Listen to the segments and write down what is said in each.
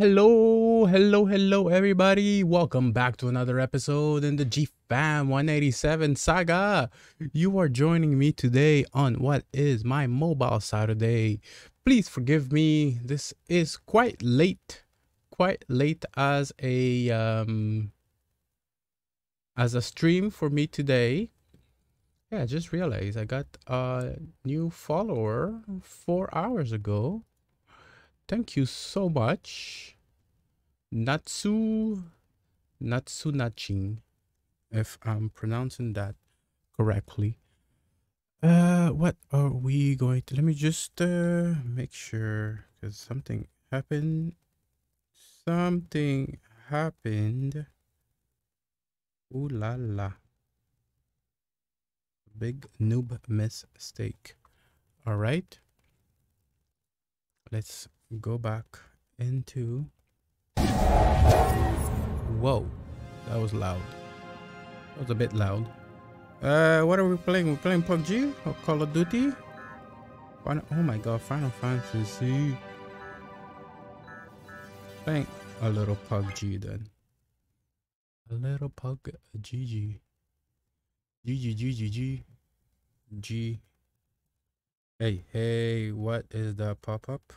Hello, hello, hello, everybody. Welcome back to another episode in the G Fam 187 saga. You are joining me today on what is my mobile Saturday. Please forgive me. This is quite late, quite late as a um as a stream for me today. Yeah, I just realized I got a new follower four hours ago. Thank you so much. Natsu Natsu Naching, if I'm pronouncing that correctly. Uh what are we going to let me just uh make sure because something happened. Something happened. Ooh la la. Big noob mistake. Alright. Let's go back into whoa that was loud. That was a bit loud. Uh what are we playing? We're playing pubg or call of duty? Final, oh my god final fantasy. Playing a little pubg then. A little pug gg gg gg g. Hey hey what is the pop-up?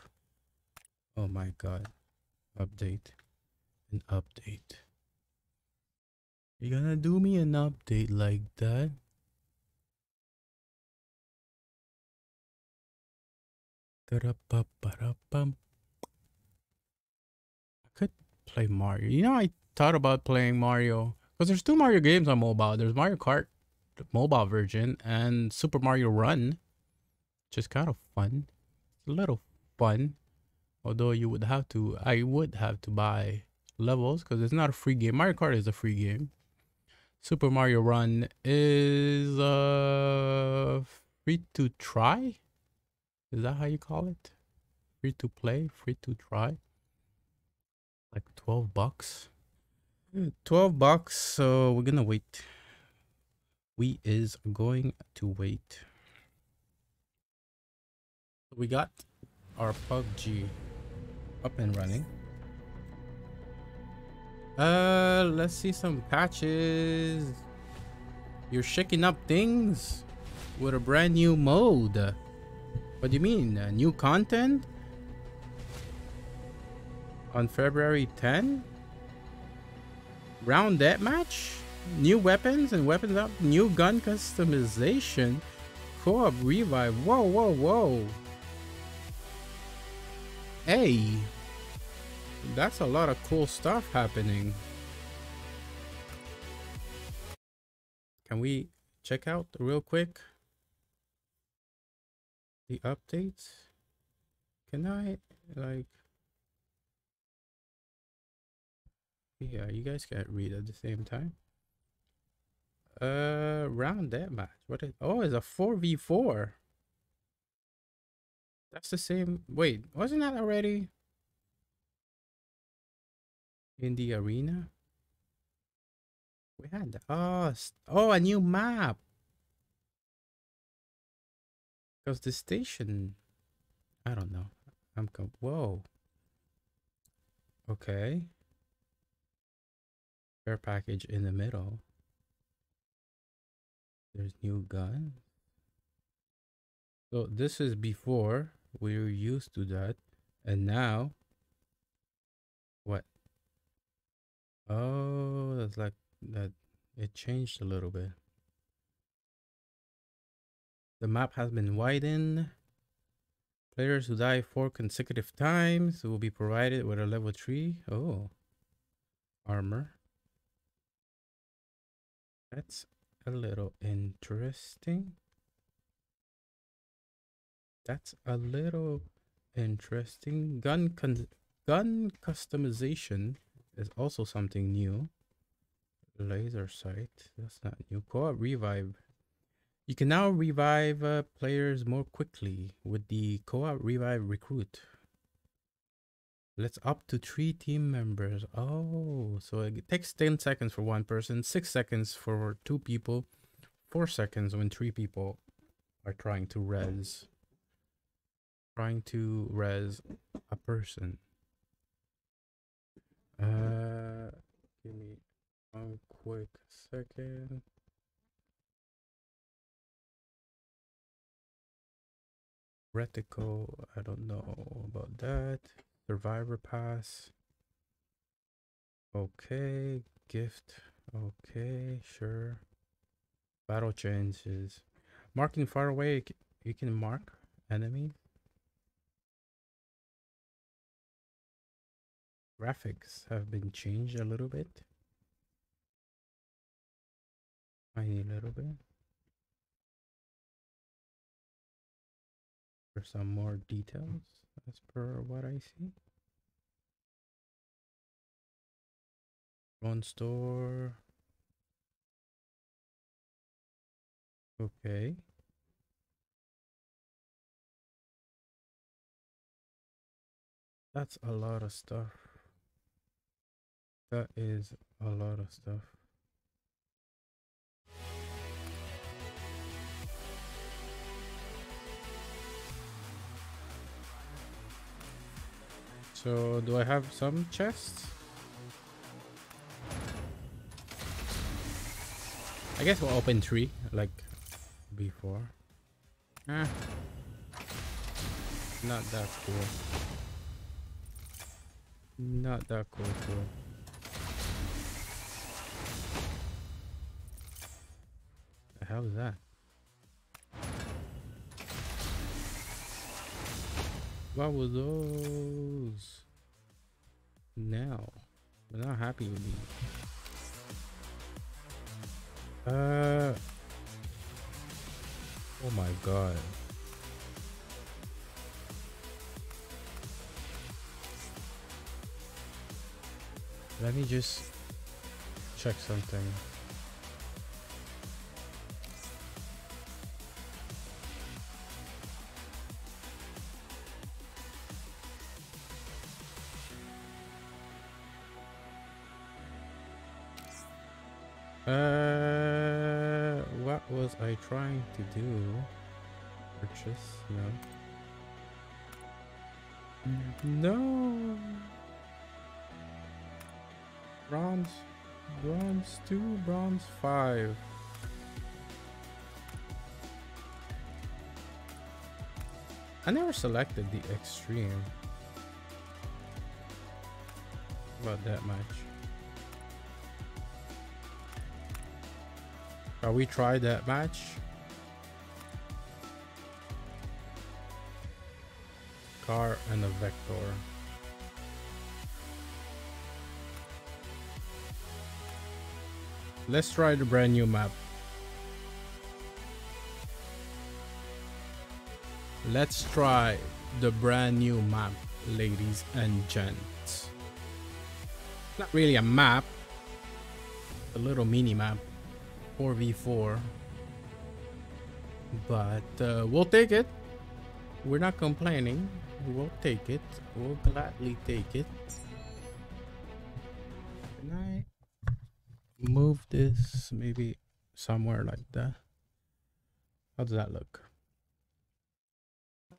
Oh my god. Update. An update. You gonna do me an update like that? I could play Mario. You know, I thought about playing Mario. Because there's two Mario games on mobile. There's Mario Kart, the mobile version, and Super Mario Run. Which is kind of fun. It's a little fun although you would have to i would have to buy levels because it's not a free game. Mario kart is a free game. Super mario run is uh free to try? Is that how you call it? Free to play? Free to try? Like 12 bucks? 12 bucks so we're gonna wait. We is going to wait. We got our PUBG up and running. Uh, let's see some patches. You're shaking up things with a brand new mode. What do you mean? Uh, new content? On February 10? Round deathmatch? New weapons and weapons up? New gun customization? Co-op revive? Whoa, whoa, whoa. Hey, that's a lot of cool stuff happening. Can we check out real quick the updates? Can I like yeah, you guys can't read at the same time. Uh, round deathmatch. What is? Oh, it's a four v four. That's the same. Wait, wasn't that already in the arena? We had. Oh, oh, a new map. Because the station, I don't know. I'm com- whoa. Okay. Air package in the middle. There's new gun. So this is before we were used to that, and now what? Oh, that's like that. It changed a little bit. The map has been widened. Players who die four consecutive times will be provided with a level three. Oh, armor. That's a little interesting. That's a little interesting. Gun gun customization is also something new. Laser sight. That's not new. Co-op revive. You can now revive uh, players more quickly with the co-op revive recruit. Let's up to three team members. Oh, so it takes 10 seconds for one person, 6 seconds for two people, 4 seconds when three people are trying to res. Trying to res a person. Uh, give me one quick second. Reticle, I don't know about that. Survivor pass. Okay, gift. Okay, sure. Battle changes. Marking far away, you can mark enemies. Graphics have been changed a little bit. Tiny little bit. For some more details, as per what I see. One store. Okay. That's a lot of stuff. That is a lot of stuff. So, do I have some chests? I guess we'll open three, like before. Ah. Not that cool. Not that cool, cool. Hell is that? What were those? Now, I'm not happy with these. Uh. Oh my god. Let me just check something. Uh, what was I trying to do? Purchase? No. No. Bronze, bronze two, bronze five. I never selected the extreme. About that much. Shall we try deathmatch? Car and a vector. Let's try the brand new map. Let's try the brand new map, ladies and gents. Not really a map, a little mini map. 4v4. But uh, we'll take it. We're not complaining. We'll take it. We'll gladly take it. Can I move this maybe somewhere like that? How does that look?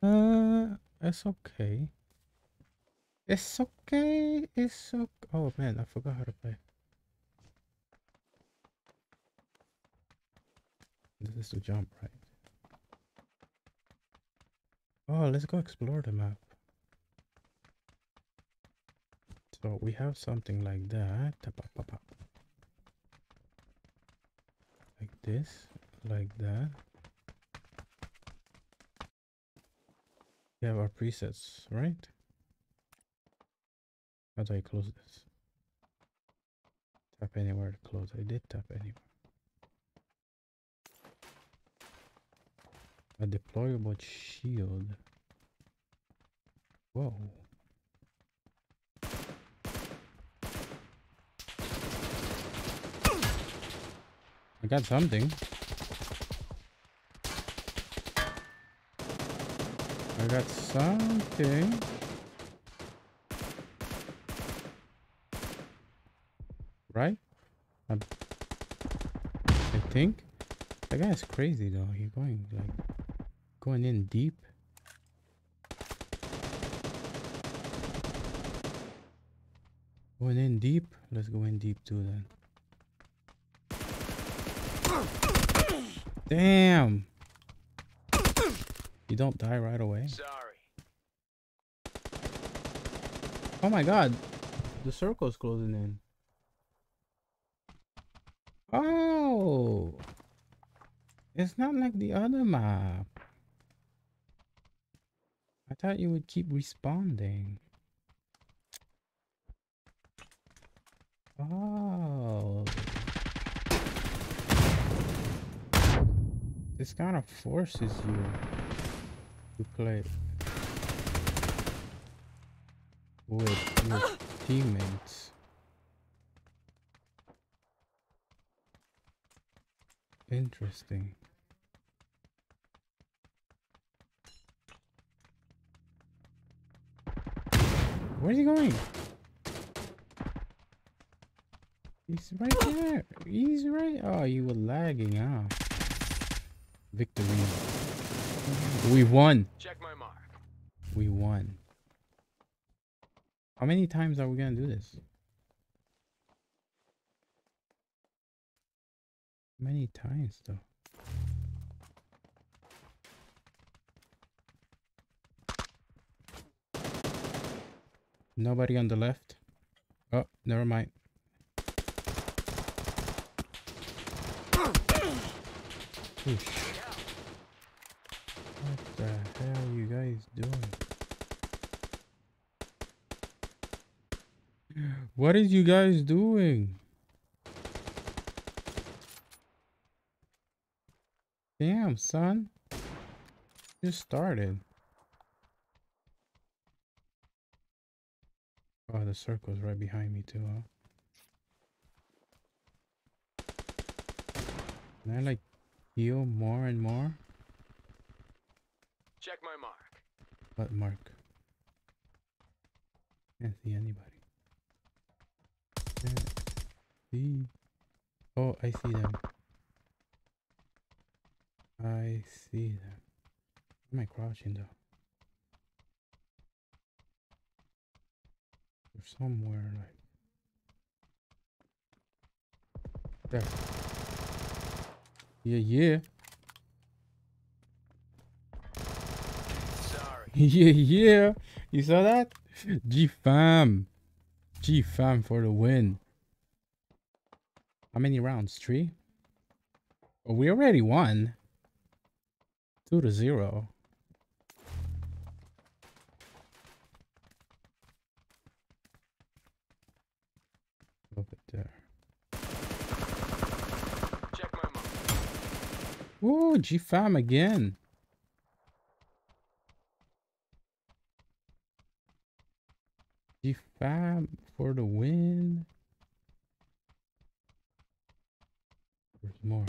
Uh, it's okay. It's okay. It's okay. Oh man, I forgot how to play. This is to jump, right? Oh, let's go explore the map. So we have something like that. Like this, like that. We have our presets, right? How do I close this? Tap anywhere to close. I did tap anywhere. A deployable shield. Whoa. I got something. I got something. Right? I, I think. That guy's crazy though. He's going like Going in deep. Going in deep. Let's go in deep too then. Damn. You don't die right away. Sorry. Oh my god. The circle's closing in. Oh. It's not like the other map. I thought you would keep responding. Oh. This kind of forces you to play with your teammates. Interesting. Where's he going? He's right there. He's right. Oh, you were lagging, huh? Victory. We won. Check my mark. We won. How many times are we gonna do this? How many times though? Nobody on the left. Oh, never mind. What the hell are you guys doing? What is you guys doing? Damn, son. Just started. Oh, the circle's right behind me too, huh? Can I like heal more and more? Check my mark. What mark? Can't see anybody. Can't see. Oh, I see them. I see them. Where am I crouching though? Somewhere like there. Yeah, yeah. Sorry. yeah, yeah. You saw that? G fam. G fam for the win. How many rounds? Three? Oh, we already won. Two to zero. Ooh, G-Fam again. G-Fam for the win. Where's more.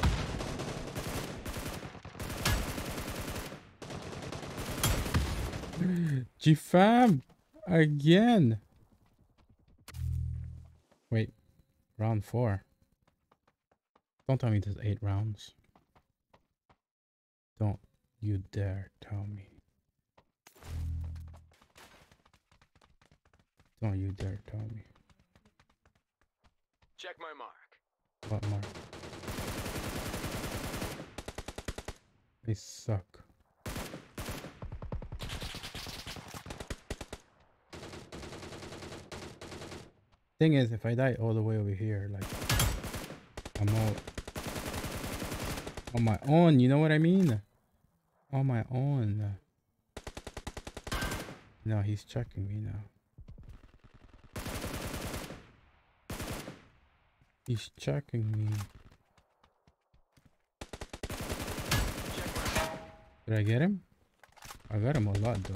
G-Fam! Again! Wait. Round four. Don't tell me there's eight rounds. Don't you dare tell me. Don't you dare tell me. Check my mark. What mark? They suck. Thing is, if I die all the way over here, like, I'm all on my own, you know what I mean? On my own. No, he's checking me now. He's checking me. Did I get him? I got him a lot though.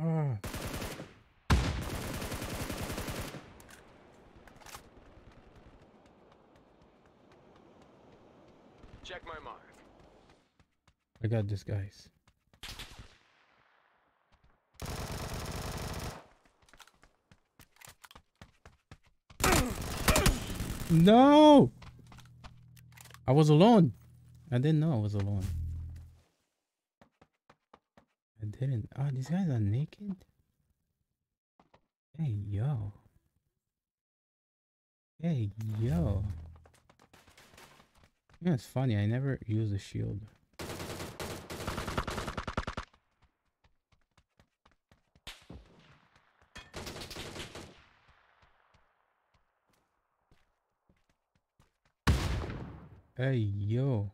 Ah. Check my mark. I got this guys. No! I was alone. I didn't know I was alone. I didn't. Oh, these guys are naked? Hey, yo. Hey, yo. Yeah, it's funny. I never use a shield. Hey, yo.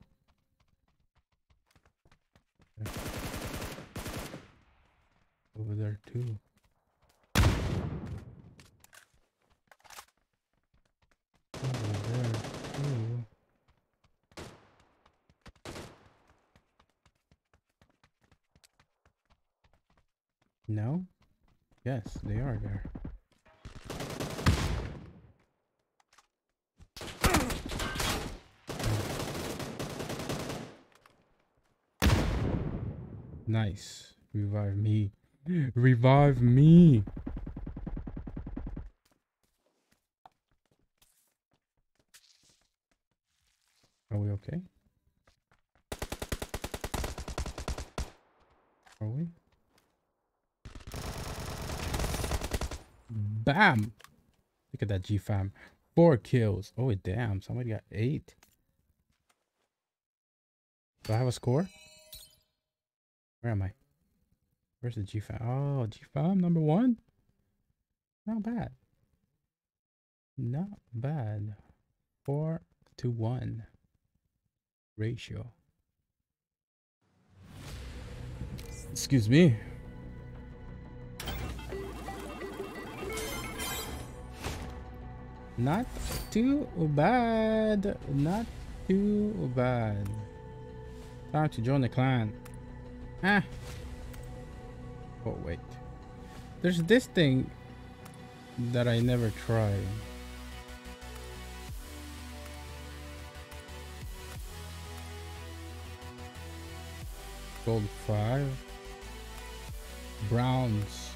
Over there, too. Over there, too. No? Yes, they are there. Nice. Revive me. Revive me. Are we okay? Are we? Bam! Look at that G fam. Four kills. Oh damn, somebody got eight. Do I have a score? Where am I? Where's the G5? Oh, G5 number one. Not bad. Not bad. Four to one ratio. Excuse me. Not too bad. Not too bad. Time to join the clan. Ah. Oh, wait. There's this thing that I never tried. Gold 5. Bronze.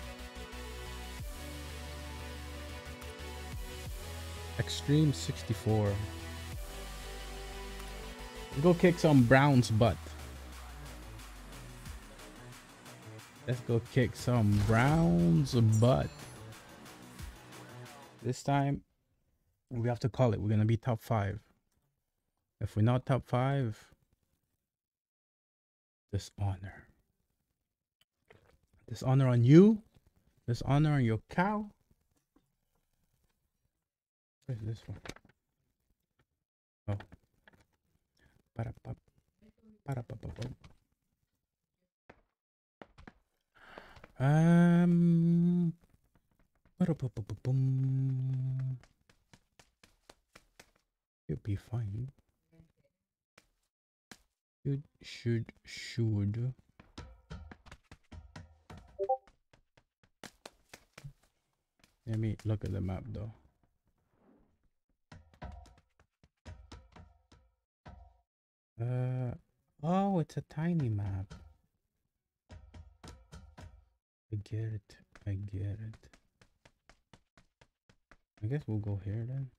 Extreme 64. Go kick some Browns butt. Let's go kick some Browns butt. This time, we have to call it. We're going to be top five. If we're not top five, dishonor. Dishonor on you. Dishonor on your cow. Where's this one? Oh. Ba-da-ba- Um. You'll be fine. You should should. Let me look at the map though. Uh oh, it's a tiny map. I get it. I get it. I guess we'll go here then.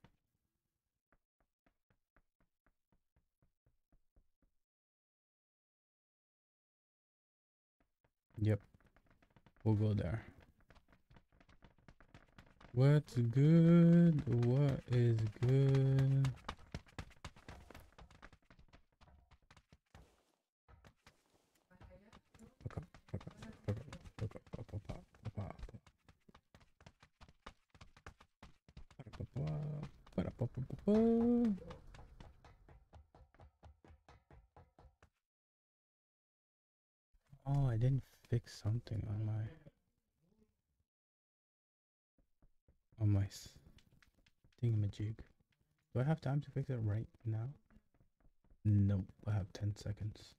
Yep. We'll go there. What's good? What is good? Oh, I didn't fix something on my on my thingamajig. Do I have time to fix it right now? Nope, I have 10 seconds.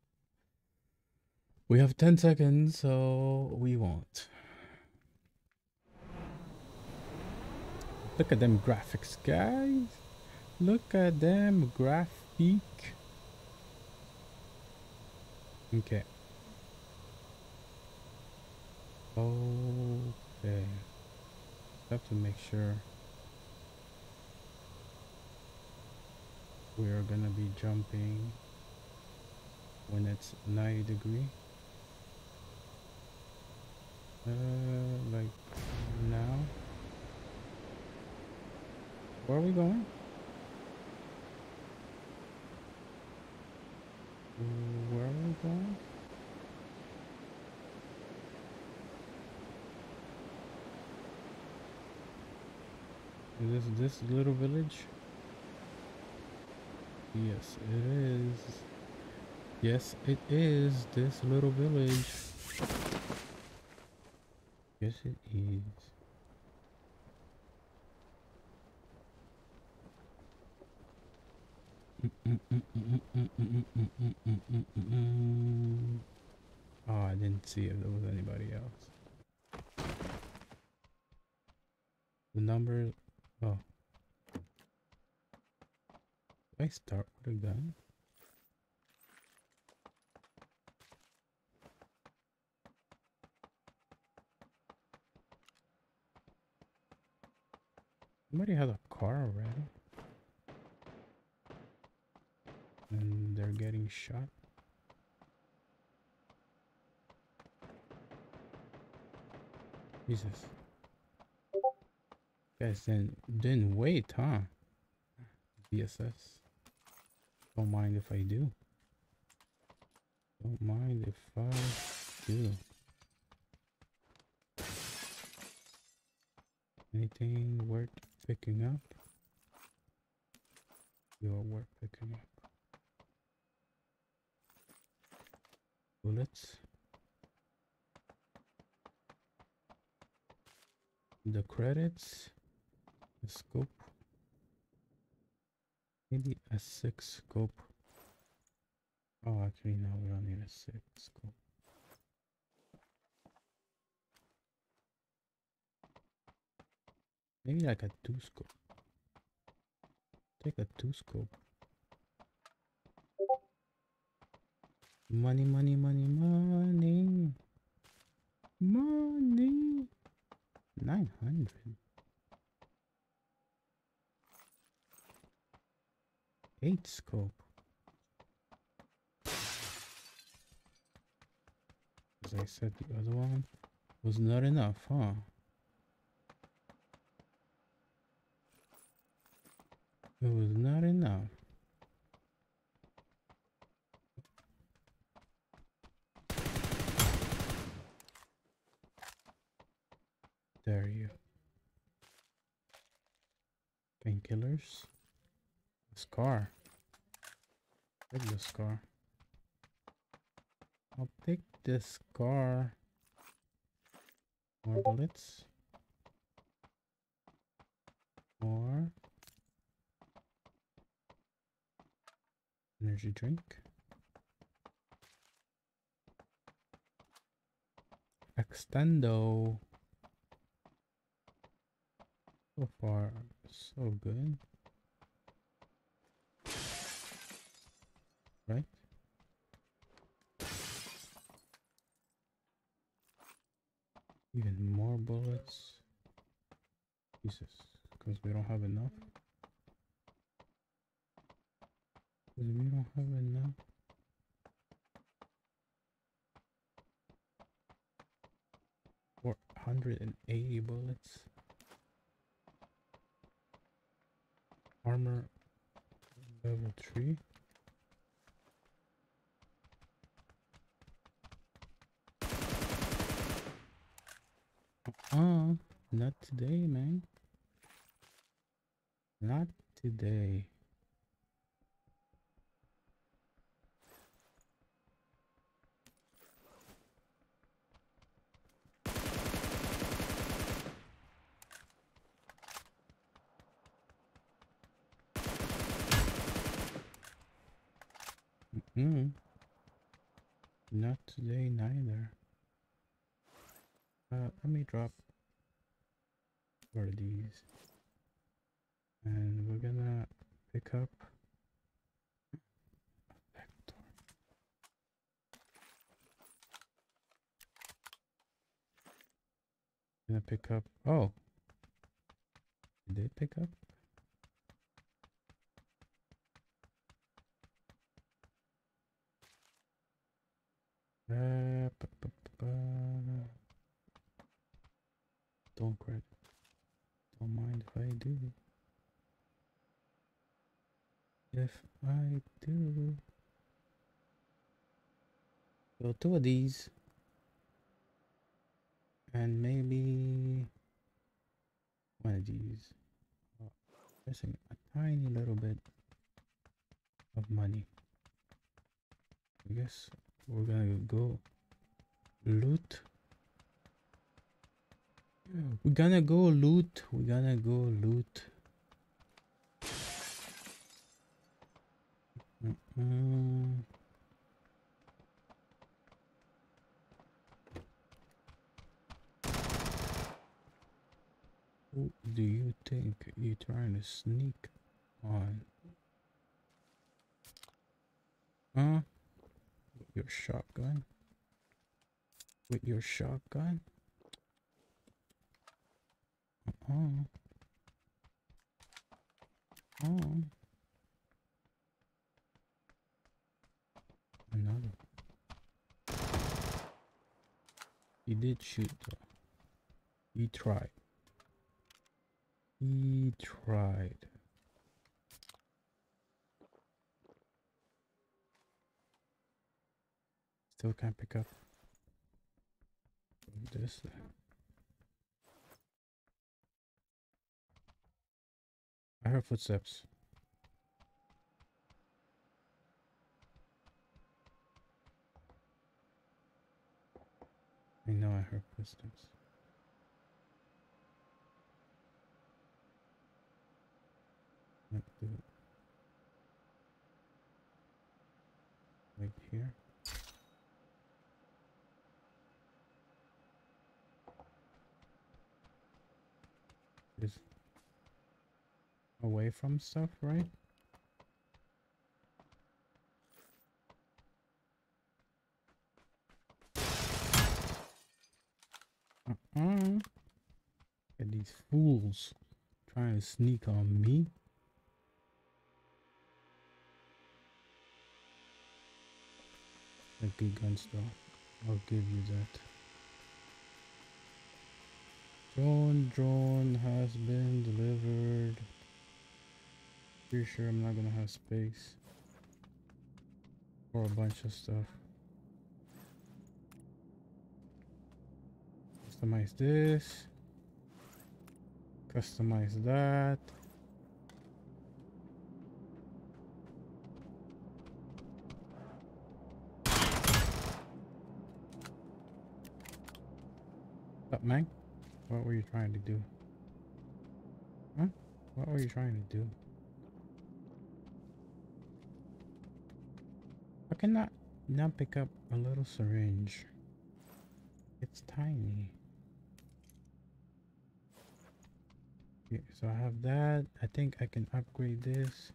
We have 10 seconds, so we won't. Look at them graphics, guys. Look at them graphic. Okay. Okay. Have to make sure we are gonna be jumping when it's 90 degree. Uh, like now. Where are we going? Where are we going? Is this this little village? Yes, it is. Yes, it is this little village. Yes, it is. Oh, I didn't see if there was anybody else. The number. Oh. Do I start with a gun? Somebody has a car already. And they're getting shot. Jesus. Guys didn't didn't wait, huh? VSS. Don't mind if I do. Don't mind if I do. Anything worth picking up? You're worth picking up. Bullets. The credits. The scope. Maybe a six scope. Oh, actually, now we don't need a six scope. Maybe like a two scope. Take a two scope. Money, money, money, money. Money. 900. Eight scope. As I said, the other one was not enough, huh? It was not enough. There you. Painkillers. Scar. Take the scar. I'll take this scar. More bullets. More. Energy drink. Extendo. So far, so good. Right? Even more bullets. Jesus, because we don't have enough. Because we don't have enough. Four hundred and eighty bullets. Armor level three. Uh, not today, man. Not today. Mm. Not today neither. Uh, let me drop four of these. And we're gonna pick up. Gonna pick up oh. Did they pick up? Footsteps. I know I heard footsteps. Let's do it. Right here. Is from stuff, right? Uh-uh. Get these fools trying to sneak on me. A good guns though. I'll give you that. Drone, drone has been delivered. Pretty sure I'm not gonna have space for a bunch of stuff. Customize this. Customize that. What, man? What were you trying to do? Huh? What were you trying to do? I cannot not pick up a little syringe. It's tiny. So I have that. I think I can upgrade this.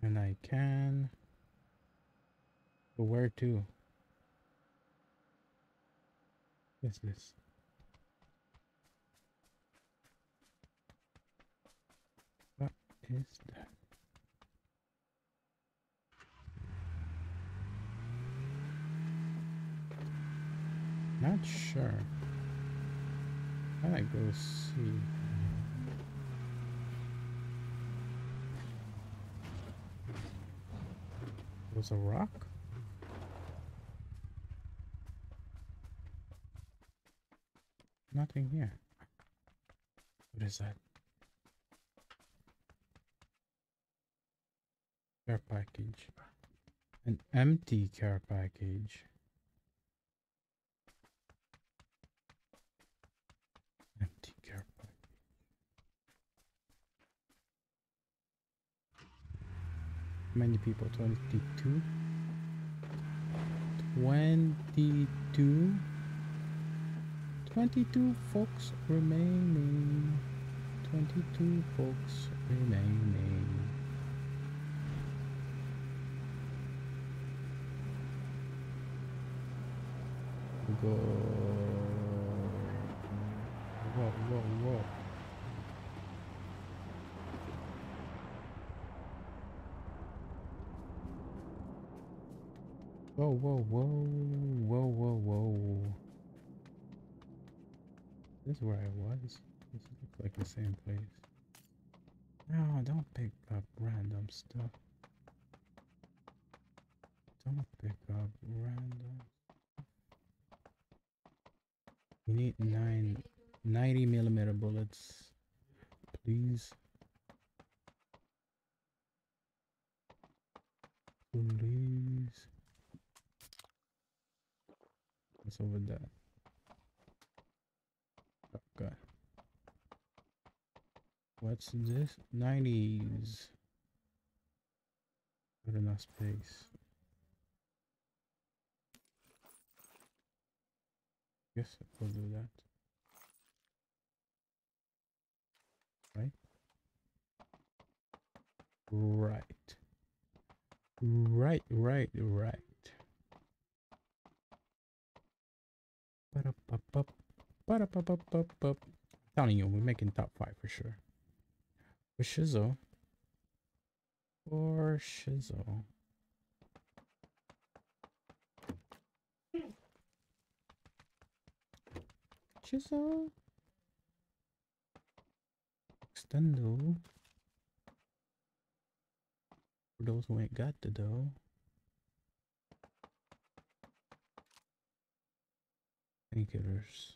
And I can. But where to? What's this? What is that? Not sure. I go see? Was a rock? Nothing here. What is that? Care package. An empty care package. Empty care package. How many people? 22? 22? 22 folks remaining. 22 folks remaining. Go. Whoa, whoa, whoa. Whoa, whoa, whoa, whoa, whoa, whoa. This is where I was. This looks like the same place. No, don't pick up random stuff. Don't pick up random. We need nine, 90 millimeter bullets, please. Please. What's over there? Okay. What's this? 90s. Not enough space. Yes, we'll do that. Right? Right. Right, right, right. Ba-da-ba-ba. Telling you, we're making top five for sure. For Shizzo. For Shizzo. Shizzo. Extendo. For those who ain't got the dough. Painkillers.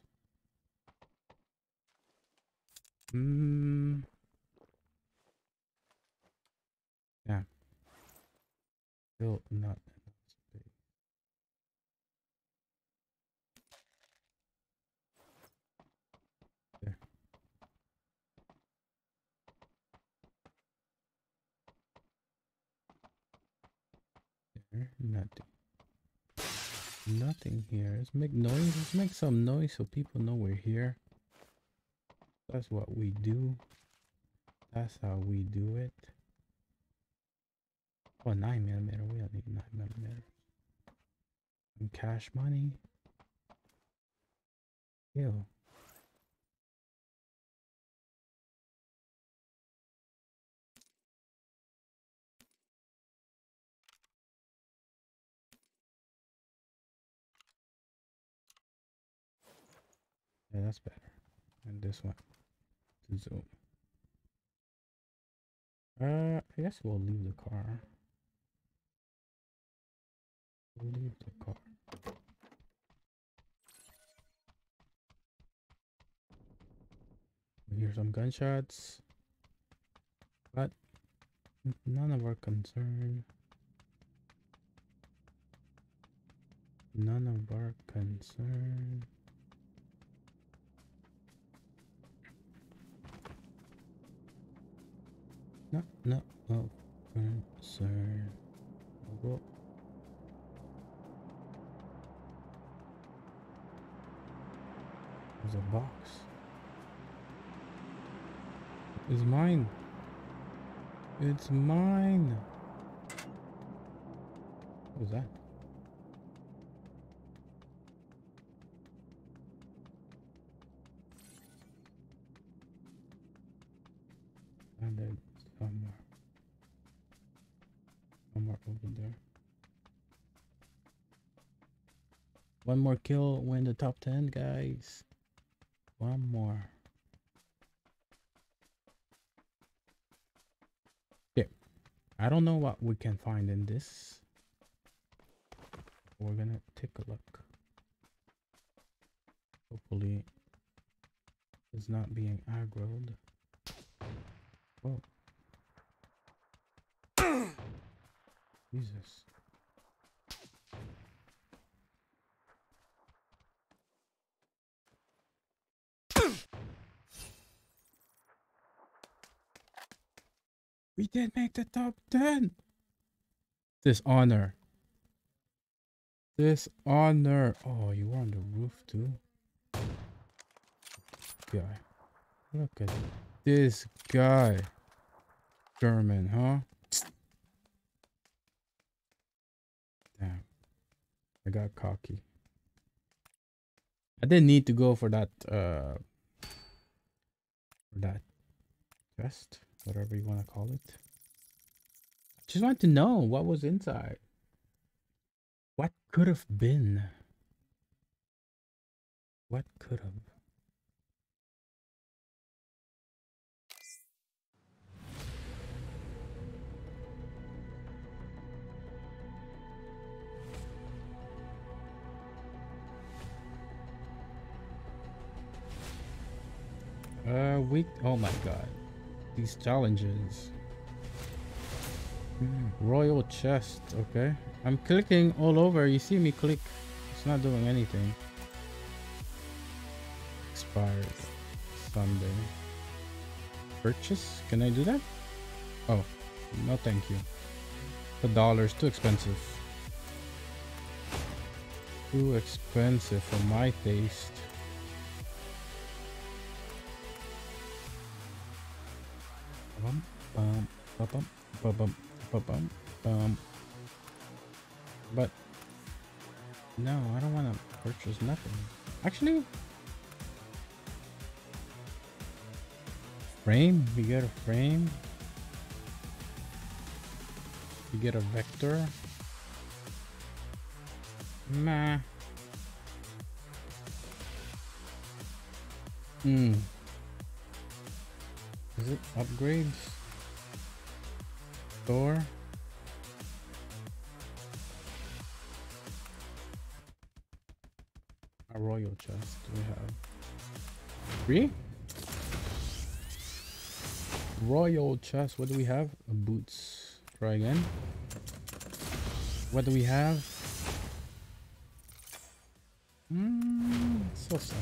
Hmm. Yeah. Still not nothing. Nothing here. Let's make noise. Let's make some noise so people know we're here. That's what we do. That's how we do it. Oh, 9 millimeter. We don't need 9 millimeter. Some cash money. Ew. Yeah, that's better. And this one to zoom. Uh, I guess we'll leave the car. We'll leave the car. We hear some gunshots, but none of our concern. None of our concern. No, no. Oh, so what? There's a box. It's mine. It's mine. What was that? Then somewhere. Somewhere over there. One more kill, win the top 10, guys. One more. Okay. I don't know what we can find in this. We're gonna take a look. Hopefully, it's not being aggroed. Whoa. Jesus. We did make the top 10. Dishonor. Dishonor. Oh, you were on the roof too? Guy. Look at this guy. German, huh? Damn. I got cocky. I didn't need to go for that uh for that chest, whatever you want to call it. I just wanted to know what was inside. What could have been? What could have? Uh, week. Oh my god. These challenges. Hmm, Royal chest. Okay. I'm clicking all over. You see me click. It's not doing anything. Expired. Sunday. Purchase? Can I do that? Oh. No thank you. The dollar's too expensive. Too expensive for my taste. Bum, bum, bum, bum, bum, bum, bum, bum. But no, I don't want to purchase nothing. Actually, frame. We get a frame. You get a vector. Nah. Hmm. Is it upgrades? Store? A royal chest we have. Three? Royal chest. What do we have? A boots. Try again. What do we have? Hmm. So so.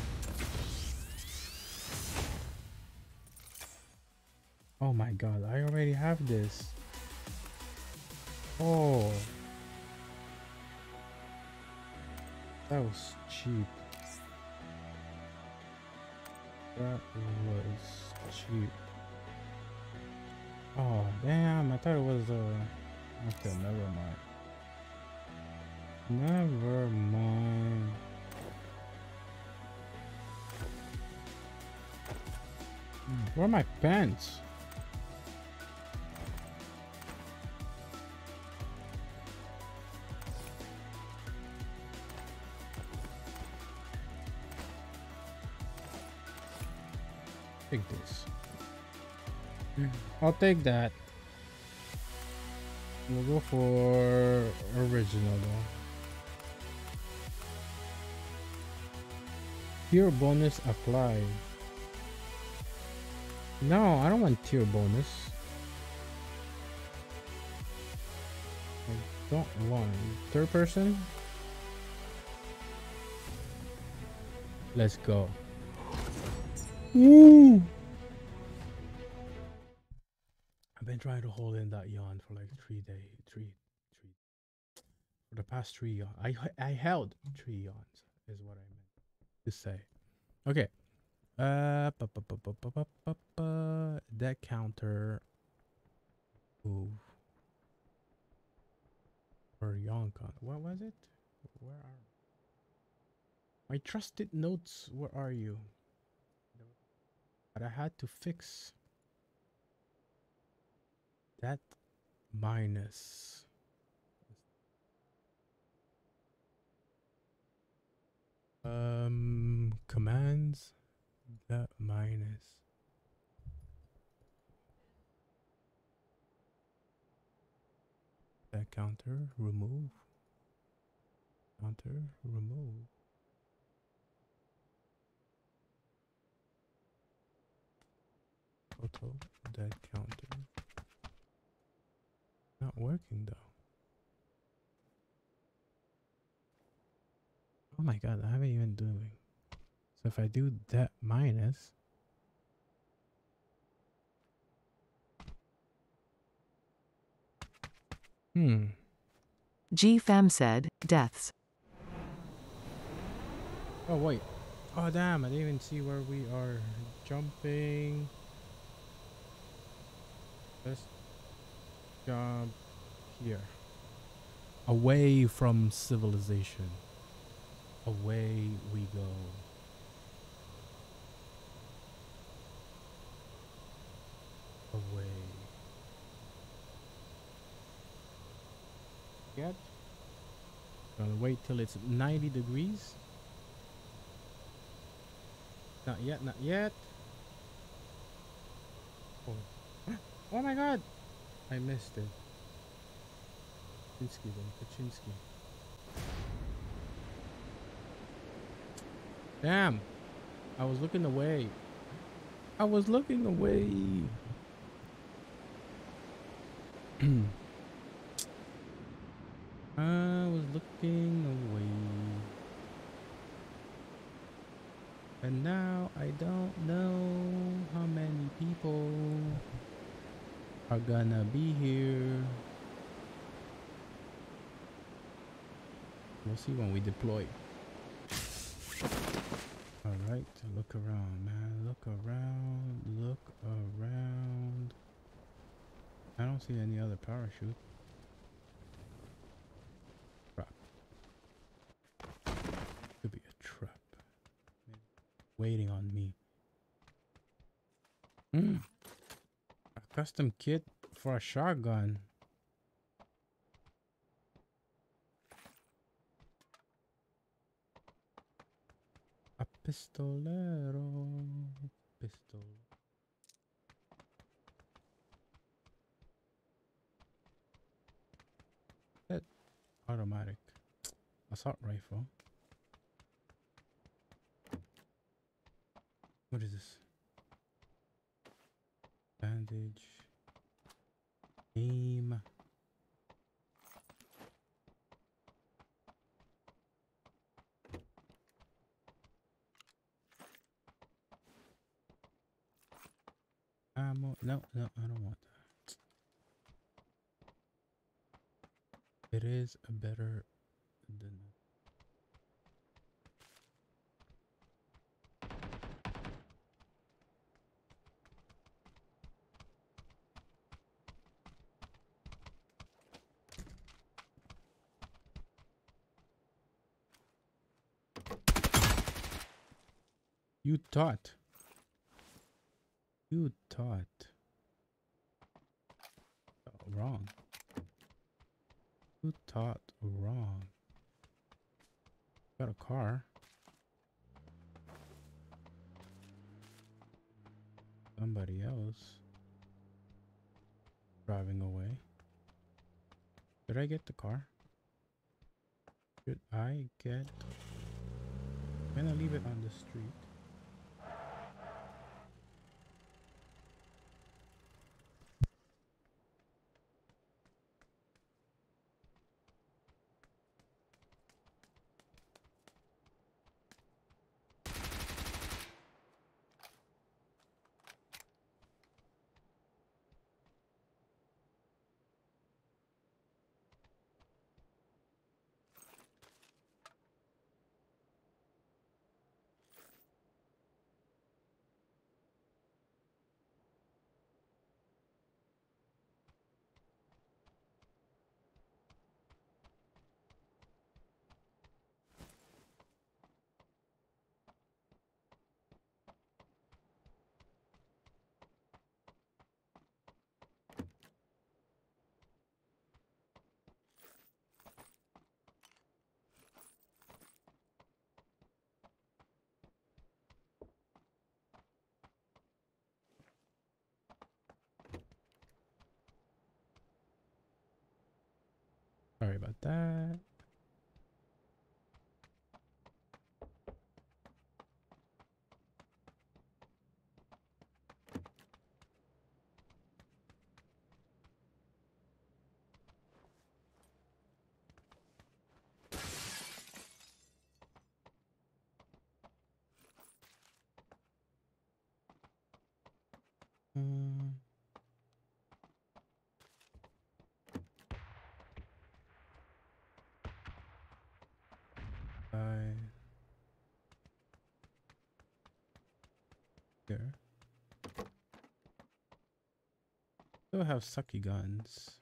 Have this. Oh. That was cheap. That was cheap. Oh, damn, I thought it was, uh... Okay, never mind. Never mind. Where are my pants? Take this. I'll take that. We'll go for original though. Tier bonus apply. No, I don't want tier bonus. I don't want third person. Let's go. I've been trying to hold in that yawn for like three days, three, three, for the past three yawn. I I held three yawns is what I meant to say. Okay. Uh, bu bu bu that counter move or yawn counter. What was it? Where are my trusted notes? Where are you? But I had to fix that minus. Um, commands that minus. That counter remove. Counter remove. Photo that counter. Not working though. Oh my god, I haven't even doing. So if I do that minus. Hmm. G Fam said, deaths. Oh wait. Oh damn, I didn't even see where we are jumping. Let's jump here. Away from civilization. Away we go. Away. Yet. Gonna wait till it's 90 degrees. Not yet, not yet. Oh, oh my god! I missed it. Kaczynski then, Kaczynski. Damn! I was looking away. I was looking away. I was looking away. And now I don't know how many people are gonna be here. We'll see when we deploy. Alright, look around, man. Look around. Look around. I don't see any other parachute. Trap. Could be a trap. Waiting on me. Hmm. Custom kit for a shotgun. A pistolero. Pistol. That automatic assault rifle. What is this? Bandage. Aim. Ammo. No, no, I don't want that. It is a better than. You thought. You thought. Wrong. You thought wrong. Got a car. Somebody else driving away. Did I get the car? Did I get? I'm gonna leave it on the street. Sorry about that. Still have sucky guns.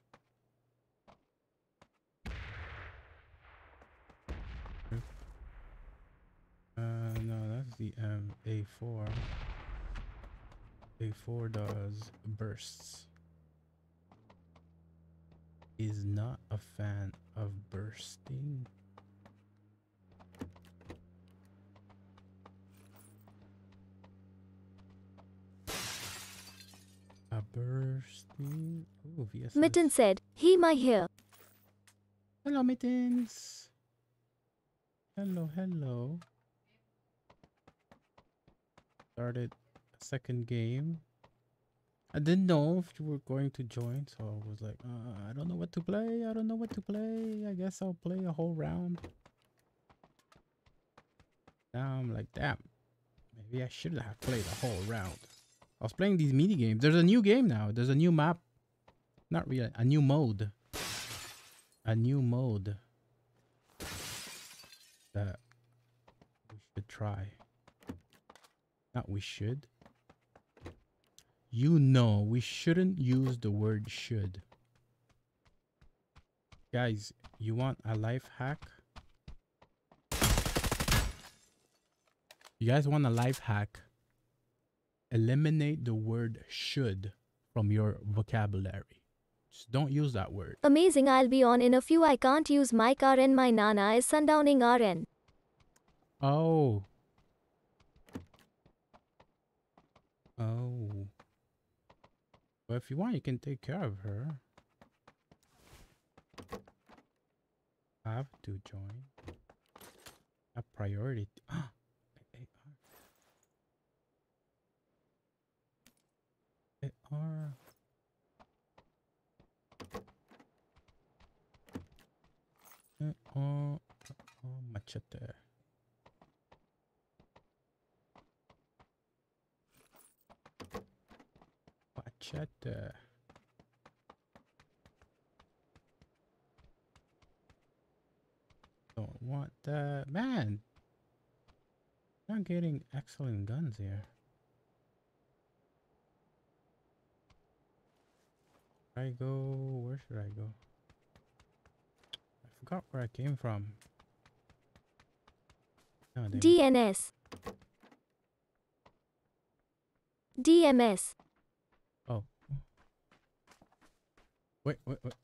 Uh, no, that's the M A4. A4 does bursts. Is not a fan of bursting. A bursting. Ooh, VSS. Mitten said, He my here. Hello, mittens. Hello, hello. Started a second game. I didn't know if you were going to join, so I was like, uh, I don't know what to play. I don't know what to play. I guess I'll play a whole round. Now I'm like, damn. Maybe I should have played a whole round. I was playing these mini games. There's a new game now. There's a new map. Not really. A new mode a new mode that we should try. Not we should. You know, we shouldn't use the word should. Guys, you want a life hack? You guys want a life hack? Eliminate the word should from your vocabulary. Just don't use that word. Amazing, I'll be on in a few. I can't use mic RN. My Nana is sundowning RN. Oh. Oh. Well, if you want, you can take care of her. Have to join. A priority. Ah. AR. AR. Oh, machete. Machete. Don't want that. Man! Not getting excellent guns here. I go? Where should I go? Forgot where I came from. Ah, oh. DNS. DMS. Oh. Wait, wait, wait.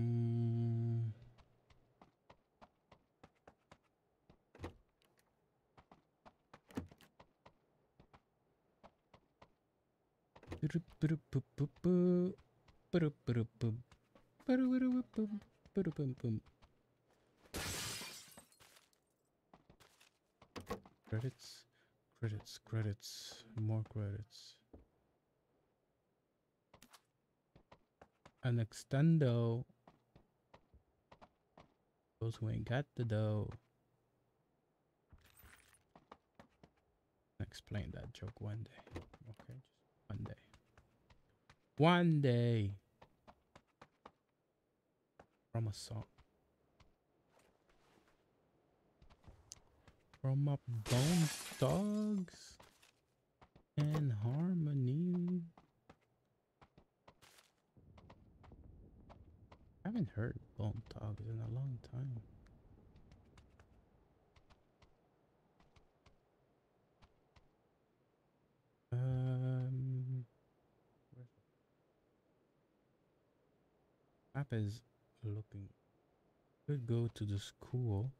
Mm. Credits, credits, credits, more credits. An extendo. Those who ain't got the dough. Explain that joke one day. Okay, just one day. One day. From a song. From a bone dogs and harmony. I haven't heard Bone Thugs in a long time. Um, map is looking. Could go to the school.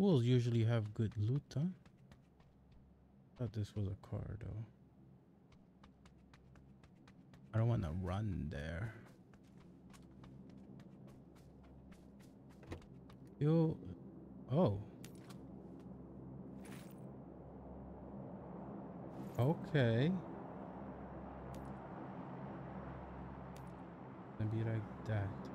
Schools usually have good loot, huh? Thought this was a car though. I don't want to run there. Yo, oh. Okay. Gonna be like that.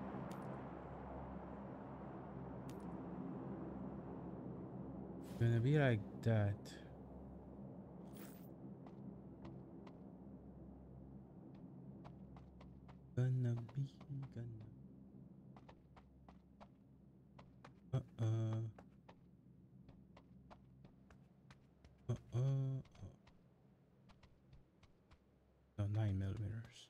Gonna be like that. Gonna be gonna. Uh uh. Uh uh. No, nine millimeters.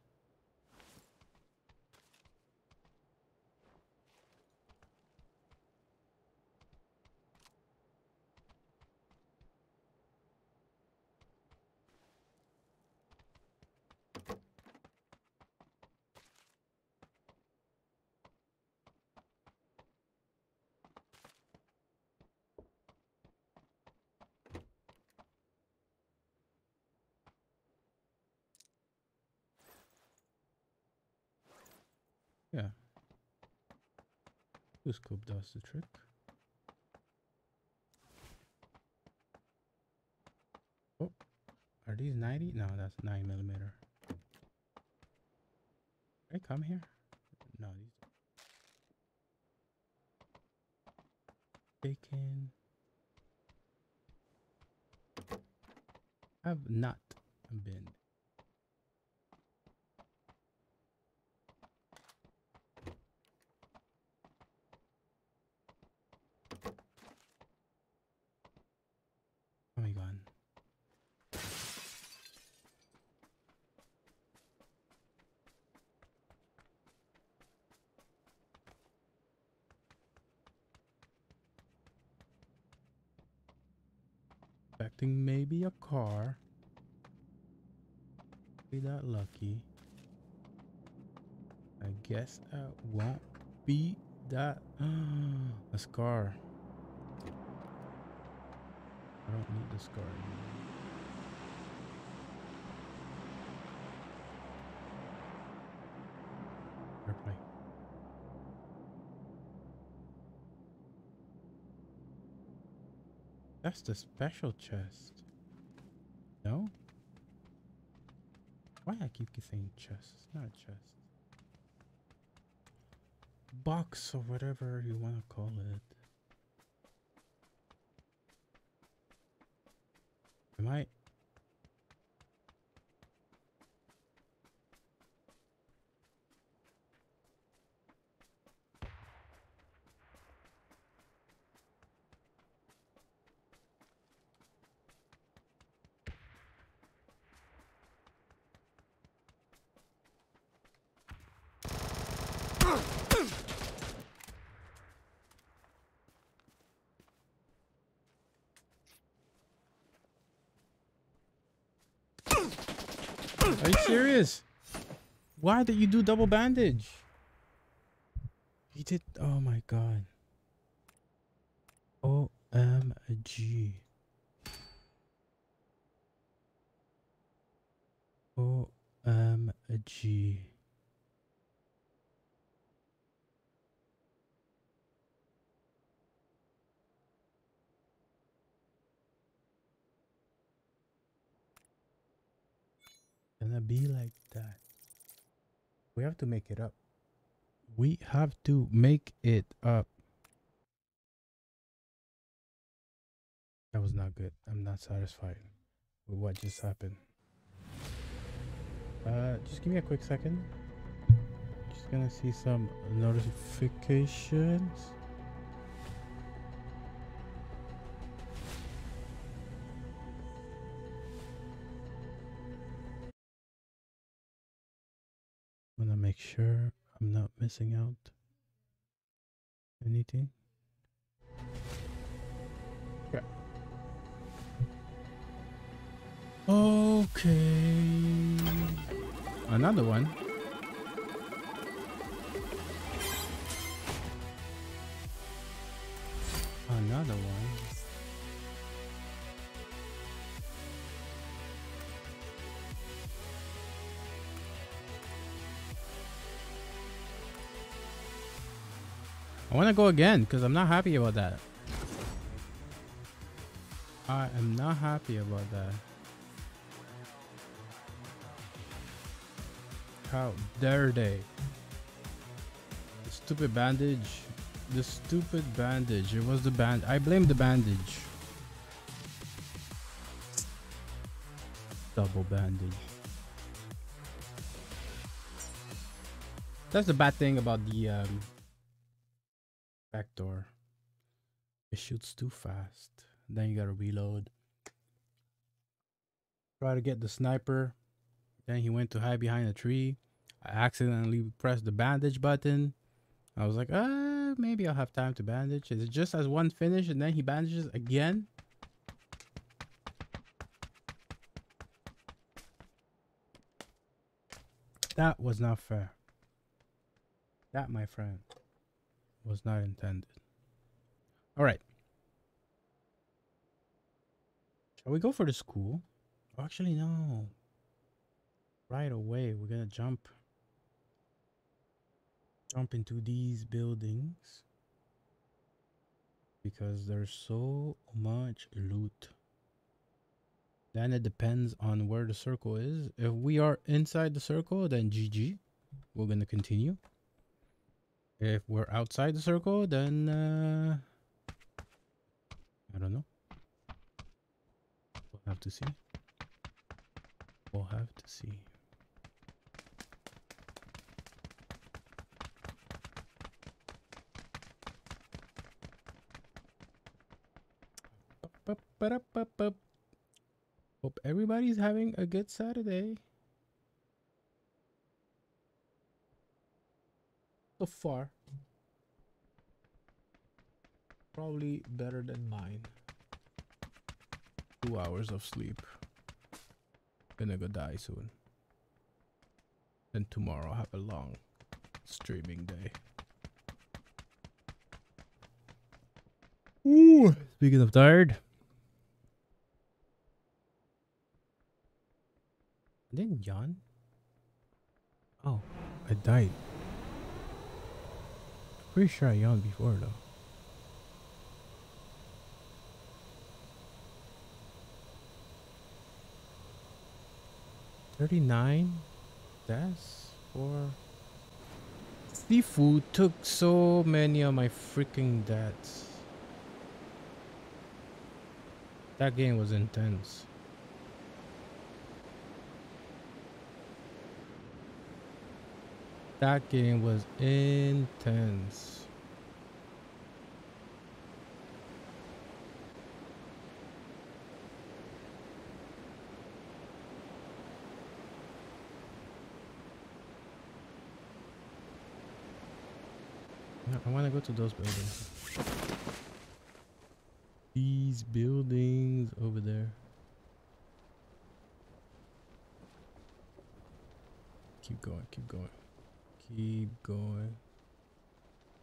Yeah. The scope does the trick. Oh, are these 90? No, that's 9 millimeter. Can I come here? No, these. Taken. Have not been. Oh my god. Expecting maybe a car. Be that lucky. I guess that won't be that. a scar. I don't need the scar anymore. Airplane. That's the special chest. No? Why I keep saying chest? It's not a chest. Box or whatever you want to call it. Am I? Are you serious? Why did you do double bandage? He did. Oh my god. OMG. OMG. Gonna be like that. We have to make it up. We have to make it up. That was not good. I'm not satisfied with what just happened. Uh, just give me a quick second. Just gonna see some notifications. Make sure I'm not missing out anything. Yeah. Okay. Another one. Another one. I want to go again because I'm not happy about that. I am not happy about that. How dare they? The stupid bandage. The stupid bandage. It was the band. I blame the bandage. Double bandage. That's the bad thing about the um, back door. It shoots too fast. Then you gotta reload. Try to get the sniper. Then he went to hide behind a tree. I accidentally pressed the bandage button. I was like, uh, maybe I'll have time to bandage. Is it just as one finish and then he bandages again? That was not fair. That, my friend, was not intended. All right. Shall we go for the school? Oh, actually, no. Right away, we're gonna jump. Jump into these buildings. Because there's so much loot. Then it depends on where the circle is. If we are inside the circle, then GG. We're gonna continue. If we're outside the circle, then uh, I don't know. We'll have to see. We'll have to see. Hope everybody's having a good Saturday. So far. Probably better than mine. Two hours of sleep. Gonna go die soon. Then tomorrow I'll have a long streaming day. Ooh. Speaking of tired. I didn't yawn. Oh, I died. Pretty sure I yawned before though. Thirty-nine deaths for Sifu took so many of my freaking deaths. That game was intense. That game was intense. I want to go to those buildings. These buildings over there. Keep going, keep going. Keep going.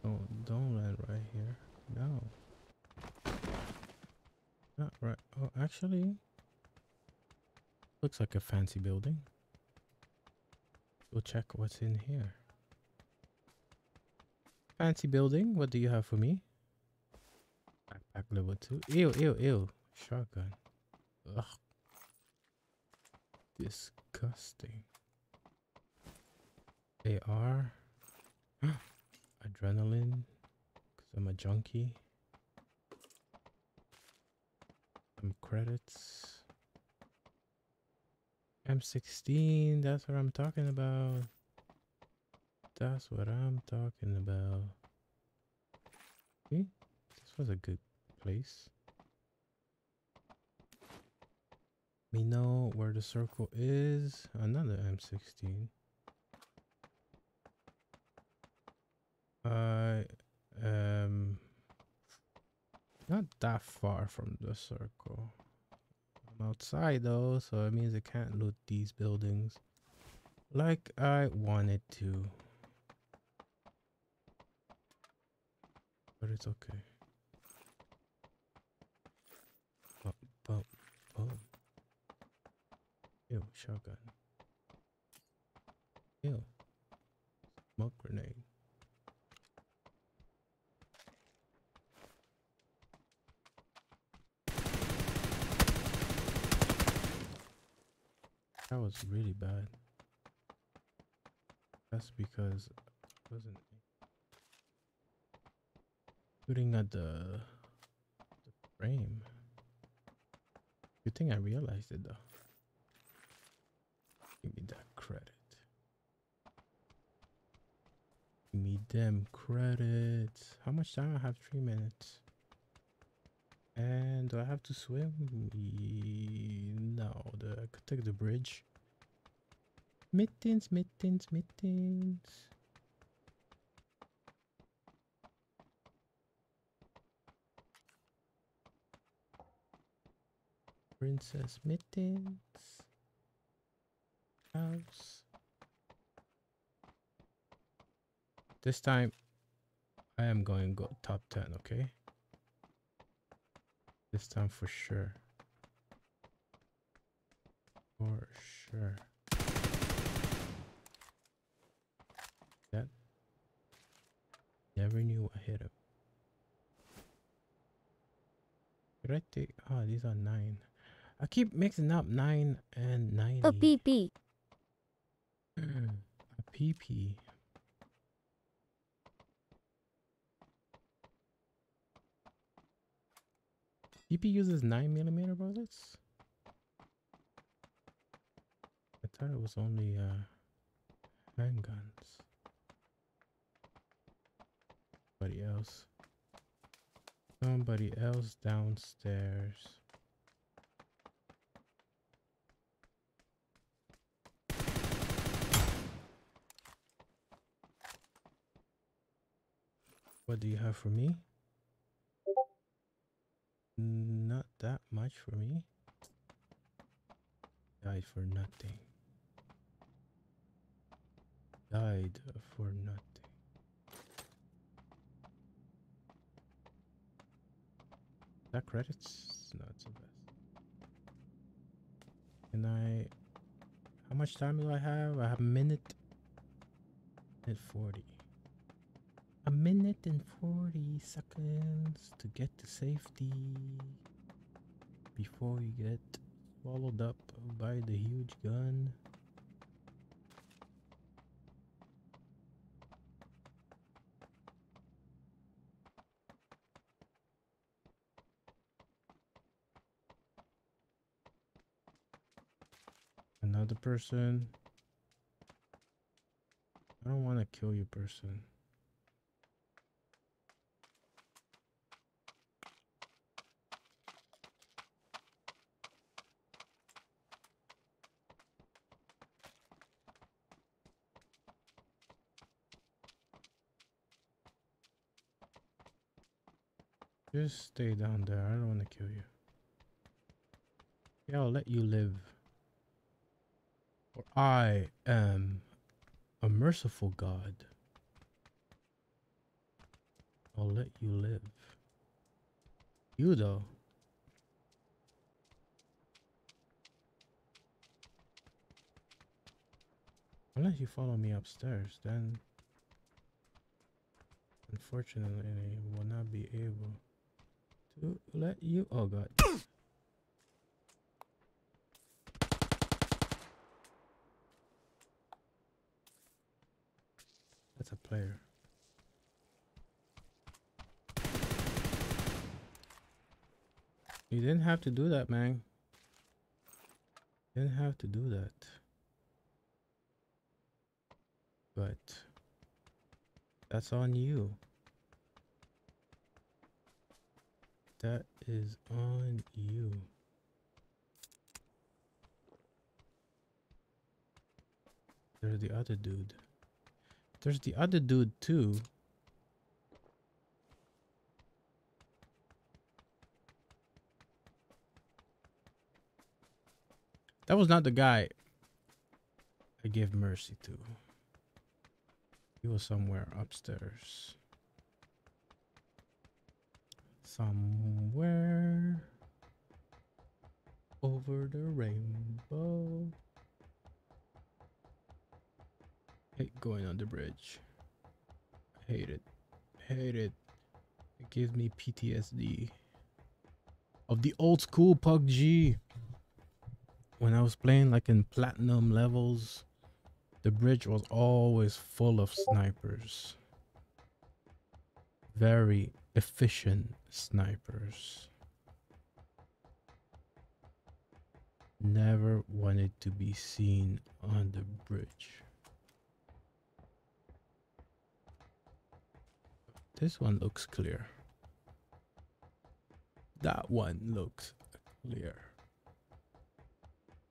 Don't don't land right here. No. Not right. Oh, actually, looks like a fancy building. We'll check what's in here. Fancy building. What do you have for me? Backpack level two. Ew, ew, ew. Shotgun. Ugh. Disgusting. AR. Adrenaline. Because I'm a junkie. Some credits. M16. That's what I'm talking about. That's what I'm talking about. See? This was a good place. We know where the circle is. Another M16. I am not that far from the circle. I'm outside though, so it means I can't loot these buildings like I wanted to. But it's okay. Boom, boom, boom. Ew, shotgun. Ew. Smoke grenade. That was really bad. That's because I wasn't shooting at the, the frame. Good thing I realized it though. Give me that credit. Give me them credits. How much time? I have three minutes. And do I have to swim? No, the, I could take the bridge. Mittens, mittens, mittens. Princess Mittens. House. This time, I am going to go top 10, okay? This time for sure. For sure. That never knew I hit him. Did I take? Oh, these are nine. I keep mixing up nine and ninety. A PP. a PP. PP uses nine millimeter bullets. I thought it was only uh, handguns. Somebody else. Somebody else downstairs. What do you have for me? Not that much for me. Died for nothing. Died for nothing. That credits? No, it's best. Can I... How much time do I have? I have a minute... and 40. A minute and 40 seconds to get to safety before you get swallowed up by the huge gun. Another person. I don't want to kill you, person. Just stay down there. I don't want to kill you. Yeah, I'll let you live. For I am a merciful God. I'll let you live. You though. Unless you follow me upstairs, then unfortunately I will not be able to let you oh god. That's a player. You didn't have to do that, man. You Didn't have to do that. But that's on you. That is on you. There's the other dude. There's the other dude too. That was not the guy I gave mercy to. He was somewhere upstairs. Somewhere over the rainbow. Hate going on the bridge. Hate it. Hate it. It gives me PTSD of the old school PUBG. When I was playing like in platinum levels, the bridge was always full of snipers. Very efficient snipers. Never wanted to be seen on the bridge. This one looks clear. That one looks clear.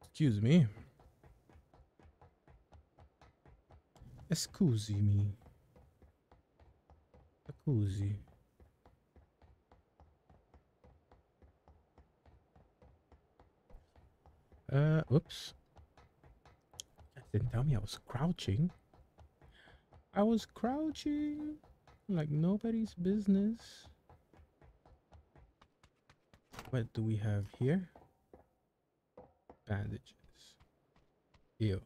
Excuse me. Excuse me. Excuse. Uh, whoops. Didn't tell me I was crouching. I was crouching like nobody's business. What do we have here? Bandages. Ew.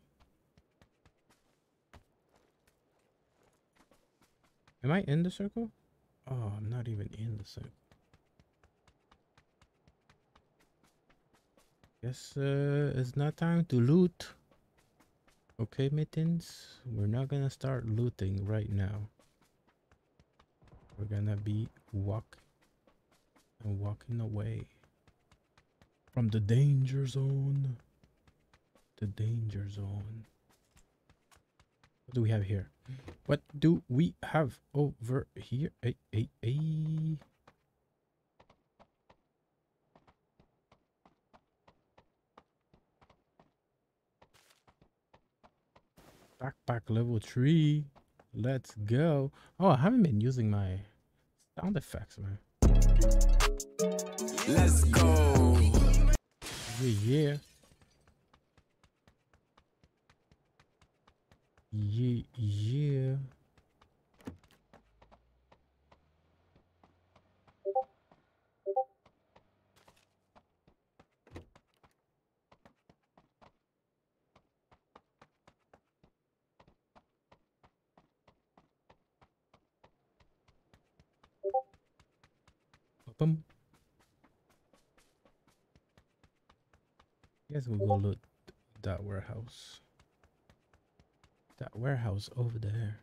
Am I in the circle? Oh, I'm not even in the circle. Guess uh, it's not time to loot. Okay, mittens. We're not gonna start looting right now. We're gonna be walk and walking away from the danger zone. The danger zone. What do we have here? What do we have over here? Hey, hey, hey. Backpack level 3. Let's go. Oh, I haven't been using my sound effects, man. Let's go. Yeah, yeah. Yeah, yeah. Bum. Guess we'll go loot that warehouse. That warehouse over there.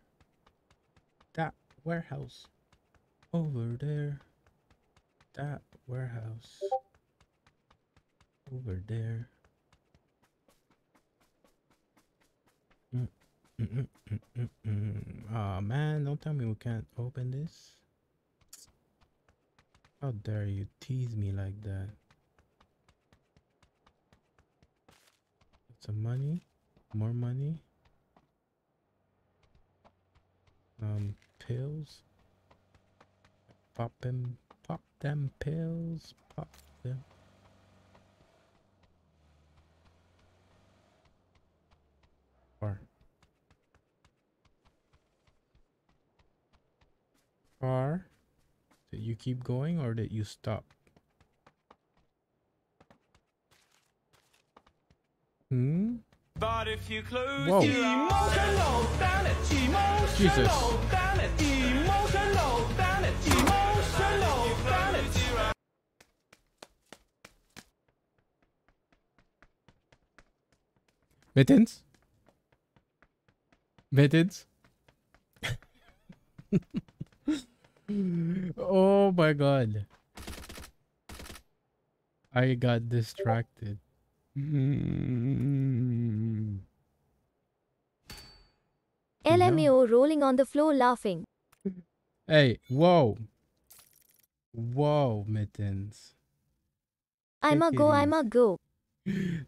That warehouse over there. That warehouse over there. Mm, mm, mm. Aw, man, don't tell me we can't open this. How dare you tease me like that? Some money, more money. Um, pills. Pop them, pop them pills, pop them. Car. Car. Did you keep going or did you stop? Hmm? But if you close Whoa. emotional, damn it, emotional, Jesus. damn it, emotional, damn it, emotional, damn it. Mittens? Mittens? oh my god. I got distracted. Mm. LMAO rolling on the floor laughing. Hey, whoa. Whoa, Mittens. I'ma go, I'ma go. No.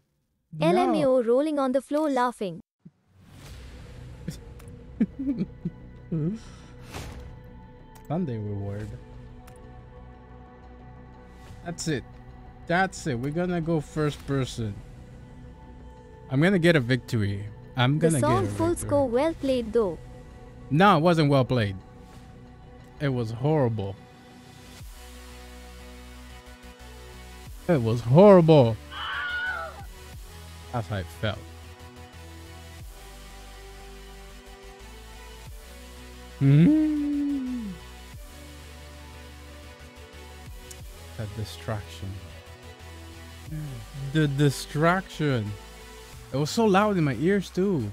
LMAO rolling on the floor laughing. Sunday reward. That's it. That's it. We're gonna go first person. I'm gonna get a victory. I'm gonna song get a full victory. score well played though. No, it wasn't well played. It was horrible. It was horrible. That's how it felt. Hmm. That distraction. The distraction. It was so loud in my ears too.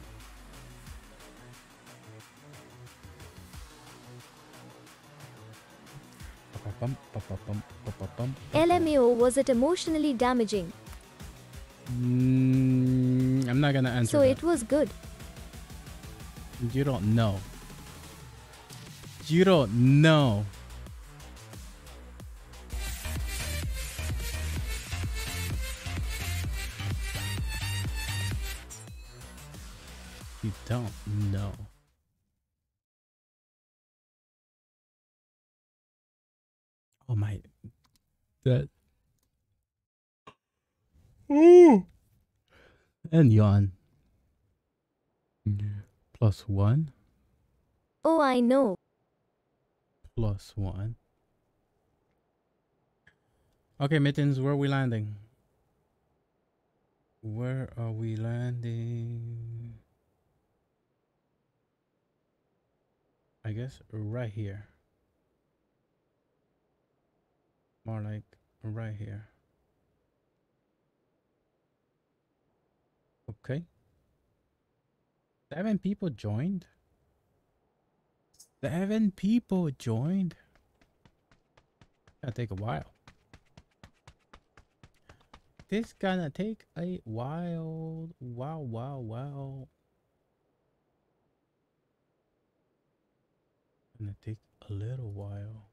LMAO was it emotionally damaging? Mm, I'm not gonna answer So that. it was good. You don't know. You don't know. Don't know. Oh my. That. Ooh. And yawn. Plus one. Oh, I know. plus one. Okay, Mittens, where are we landing? Where are we landing? I guess right here. More like right here. Okay. Seven people joined. Seven people joined. Gonna take a while. This gonna take a while. Wow, wow, wow. Gonna take a little while.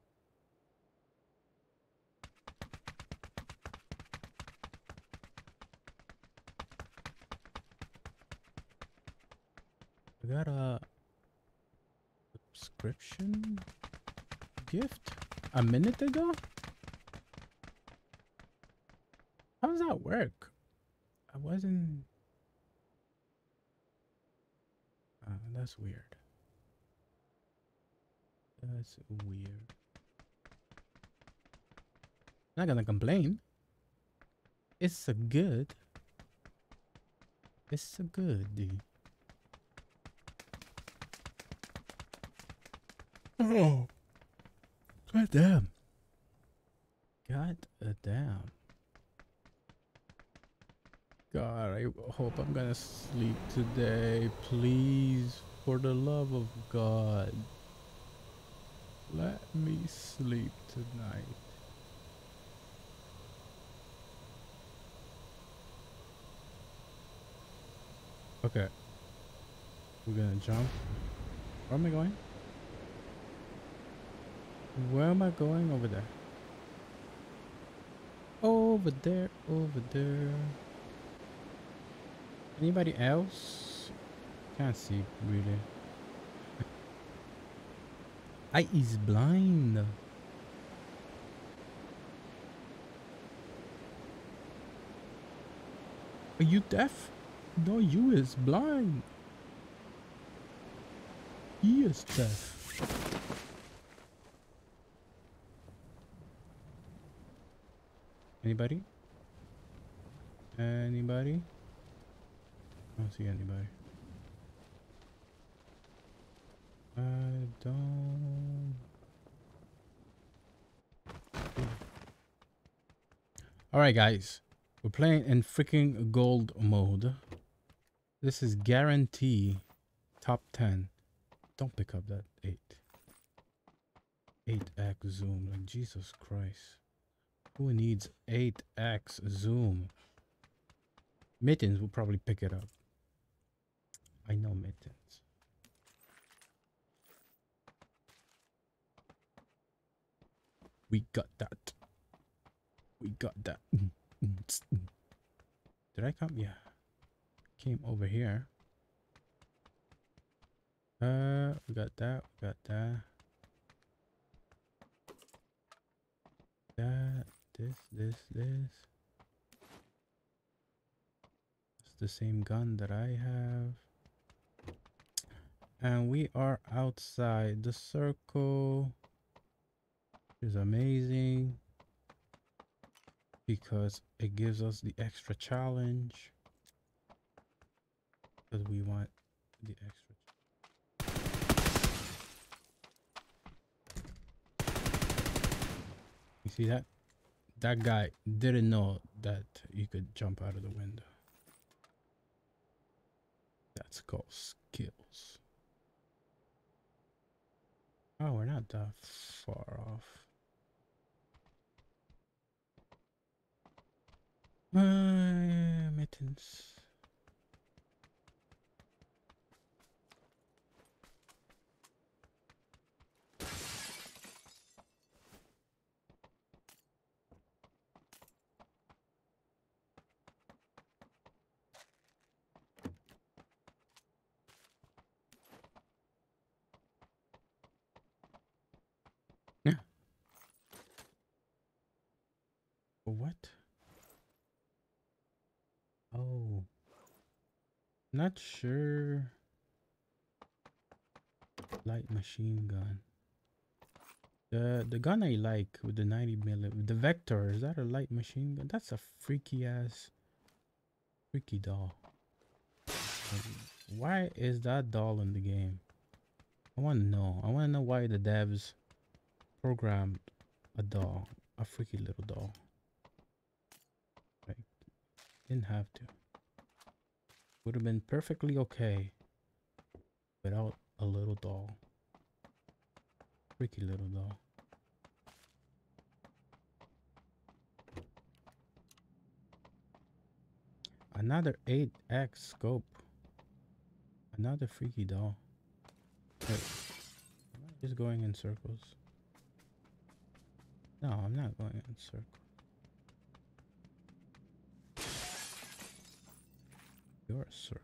I got a subscription gift a minute ago? How does that work? I wasn't. Uh, that's weird. That's weird. Not gonna complain. It's a good. It's a good. dude. Oh. God damn. God damn. God, I hope I'm gonna sleep today. Please, for the love of God. Let me sleep tonight. Okay. We're gonna jump. Where am I going? Where am I going over there? Over there, over there. Anybody else? Can't see really. I is blind. Are you deaf? No, you is blind. He is deaf. Anybody? Anybody? I don't see anybody. I don't. Alright, guys. We're playing in freaking gold mode. This is guarantee top 10. Don't pick up that 8. 8x zoom. Like, Jesus Christ. Who needs 8x zoom? Mittens will probably pick it up. I know Mittens. We got that. We got that. Mm, mm, mm. Did I come? Yeah. Came over here. Uh, we got that. We got that. That. This. This. This. It's the same gun that I have. And we are outside the circle. Is amazing because it gives us the extra challenge. Because we want the extra you see that? That guy didn't know that you could jump out of the window. That's called skills. Oh we're not that far off uh, mittens What? Oh. Not sure. Light machine gun. The the gun I like with the 90 millimeter, the Vector, is that a light machine gun? That's a freaky ass, freaky doll. Why is that doll in the game? I want to know. I want to know why the devs programmed a doll, a freaky little doll. Didn't have to. Would have been perfectly okay without a little doll. Freaky little doll. Another 8x scope. Another freaky doll. Wait, am I just going in circles? No, I'm not going in circles. You're a circle.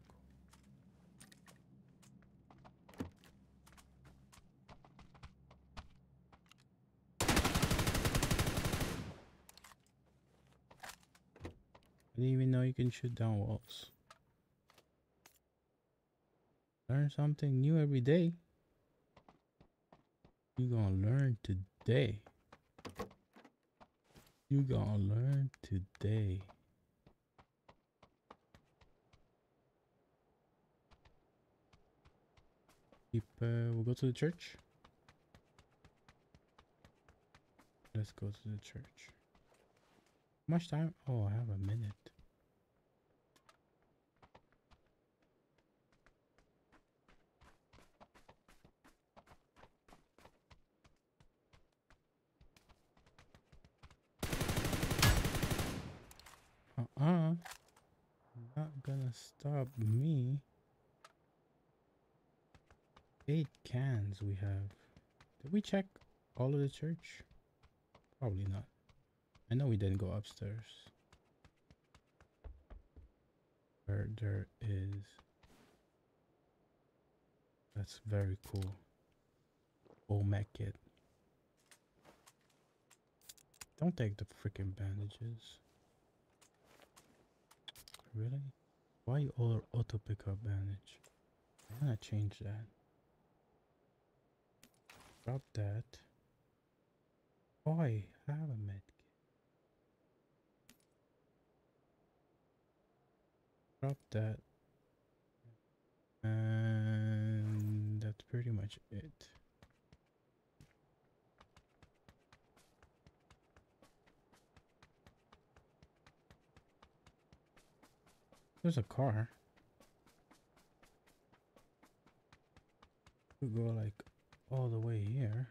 I didn't even know you can shoot down walls. Learn something new every day. You gonna learn today. You gonna learn today. Keep, uh, we'll go to the church. Let's go to the church. How much time? Oh, I have a minute. Uh-uh. Not gonna stop me. Eight cans we have. Did we check all of the church? Probably not. I know we didn't go upstairs. Where there is... That's very cool. OMAC kit. Don't take the freaking bandages. Really? Why all auto pick up bandage? I'm gonna change that. Drop that. I have a med kit. Drop that. And that's pretty much it. There's a car. We go like all the way here.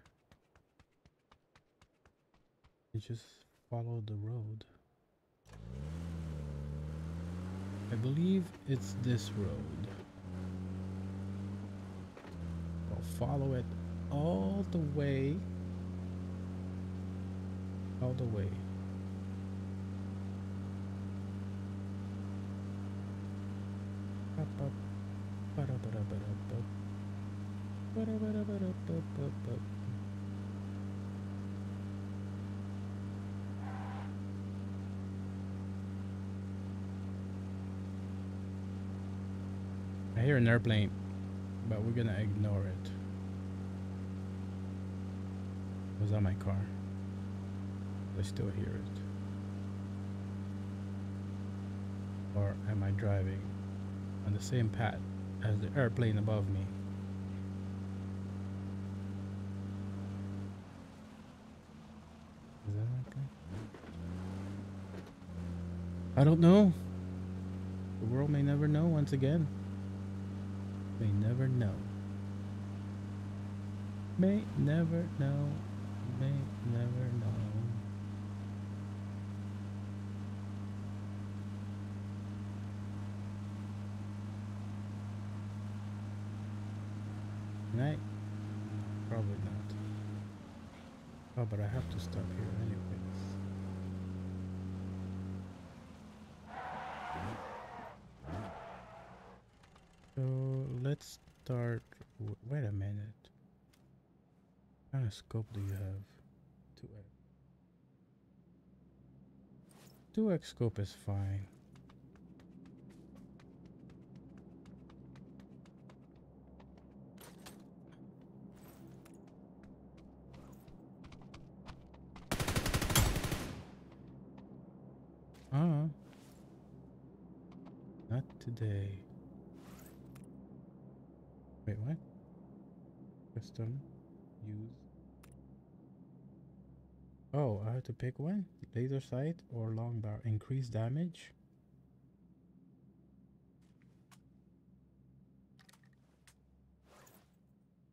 You just follow the road. I believe it's this road. I'll follow it all the way. All the way. Up, up. Ba-da-ba-da-ba-da-ba. Ba-da-ba-da-ba-da-ba-ba-ba. hear an airplane, but we're gonna ignore it. Was that my car? I still hear it. Or am I driving on the same path as the airplane above me? Is that okay? I don't know. The world may never know once again. May never know. May never know. May never know. Night? Probably not. Oh, but I have to stop here anyways. So let's start. Wait a minute. What kind of scope do you have? 2x. 2x scope is fine. Uh, not today. Wait, what? Use. Oh, I have to pick one? Laser sight or long bar? Increase damage?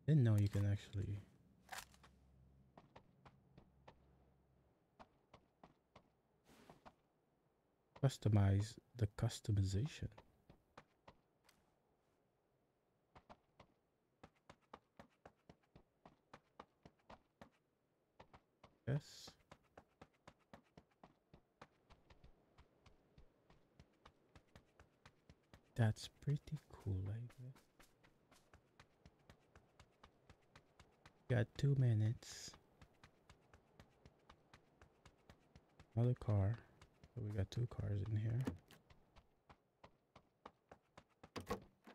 Didn't know you can actually. Customize the customization. Yes. That's pretty cool, I guess. Got two minutes. Another car. So we got two cars in here.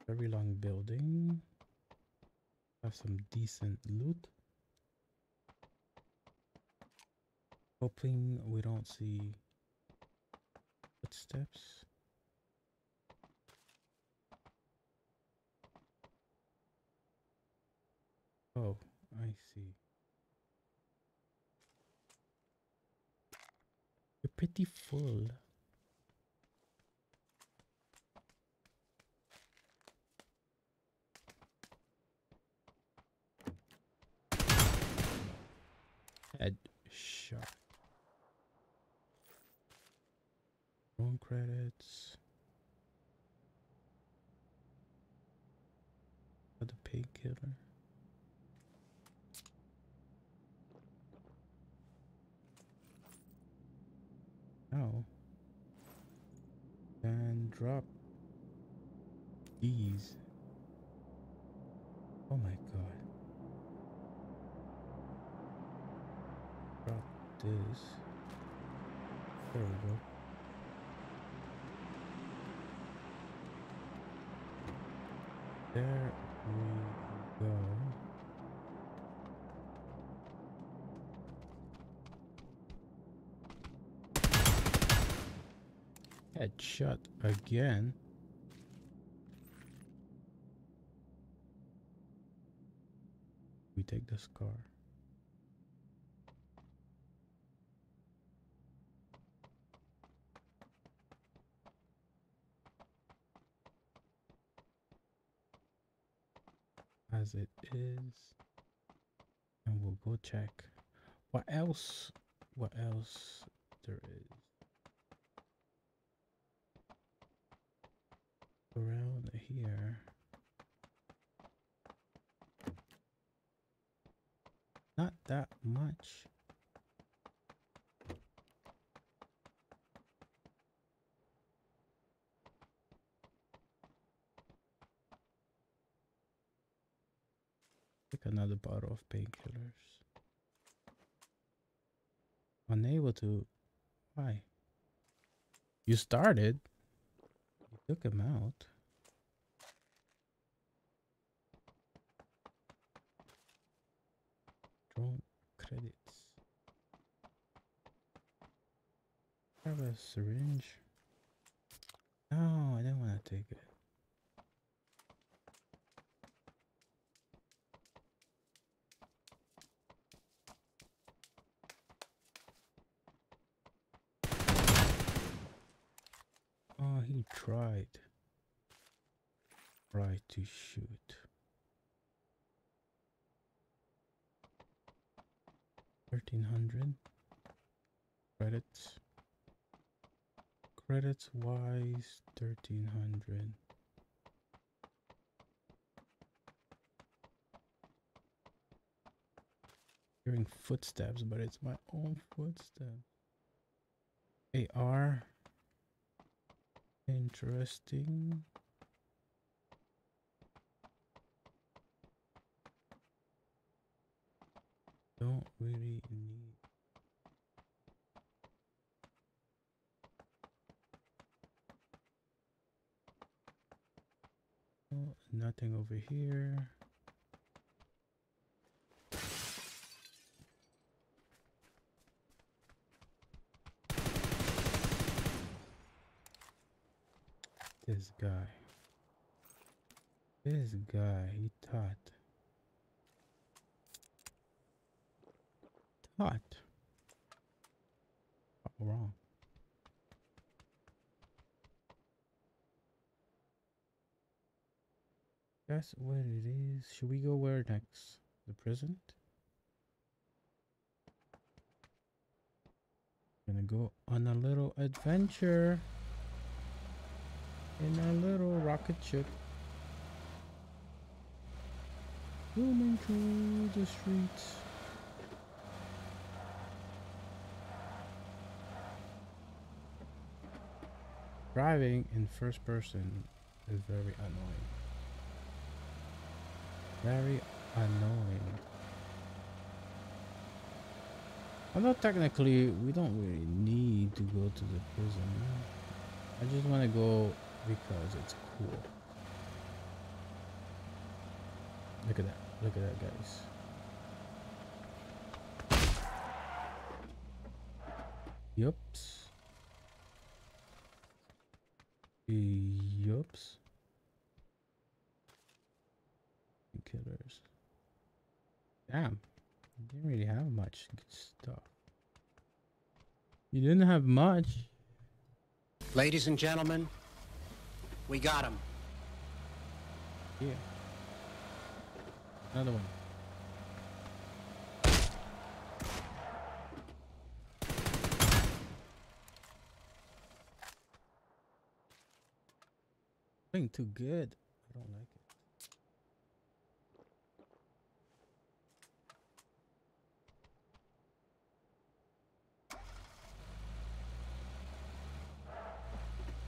Very long building. Have some decent loot. Hoping we don't see footsteps. Oh, I see. You're pretty full. Credits. The killer. Oh. And drop these. Oh my god. Drop this. There we go. There we go. Headshot again. We take this car. As it is. And we'll go check. What else? What else there is? around here. Not that much. another bottle of painkillers. Unable to. Why? You started. You took him out. Drone credits. I have a syringe. No, I do not want to take it. He tried. Tried to shoot. Thirteen hundred credits. Credits wise, thirteen hundred. Hearing footsteps, but it's my own footsteps. AR. Interesting. Don't really need. Oh, nothing over here. This guy. This guy, he thought. Thought. Oh, wrong. That's what it is. Should we go where next? The prison? Gonna go on a little adventure in a little rocket ship. Zooming through the streets. Driving in first person is very annoying. Very annoying. Although technically we don't really need to go to the prison. I just want to go because it's cool. Look at that. Look at that, guys. Yups. Yups. Killers. Damn. You didn't really have much good stuff. You didn't have much. Ladies and gentlemen, we got him. Yeah. Another one. Playing too good. I don't like it.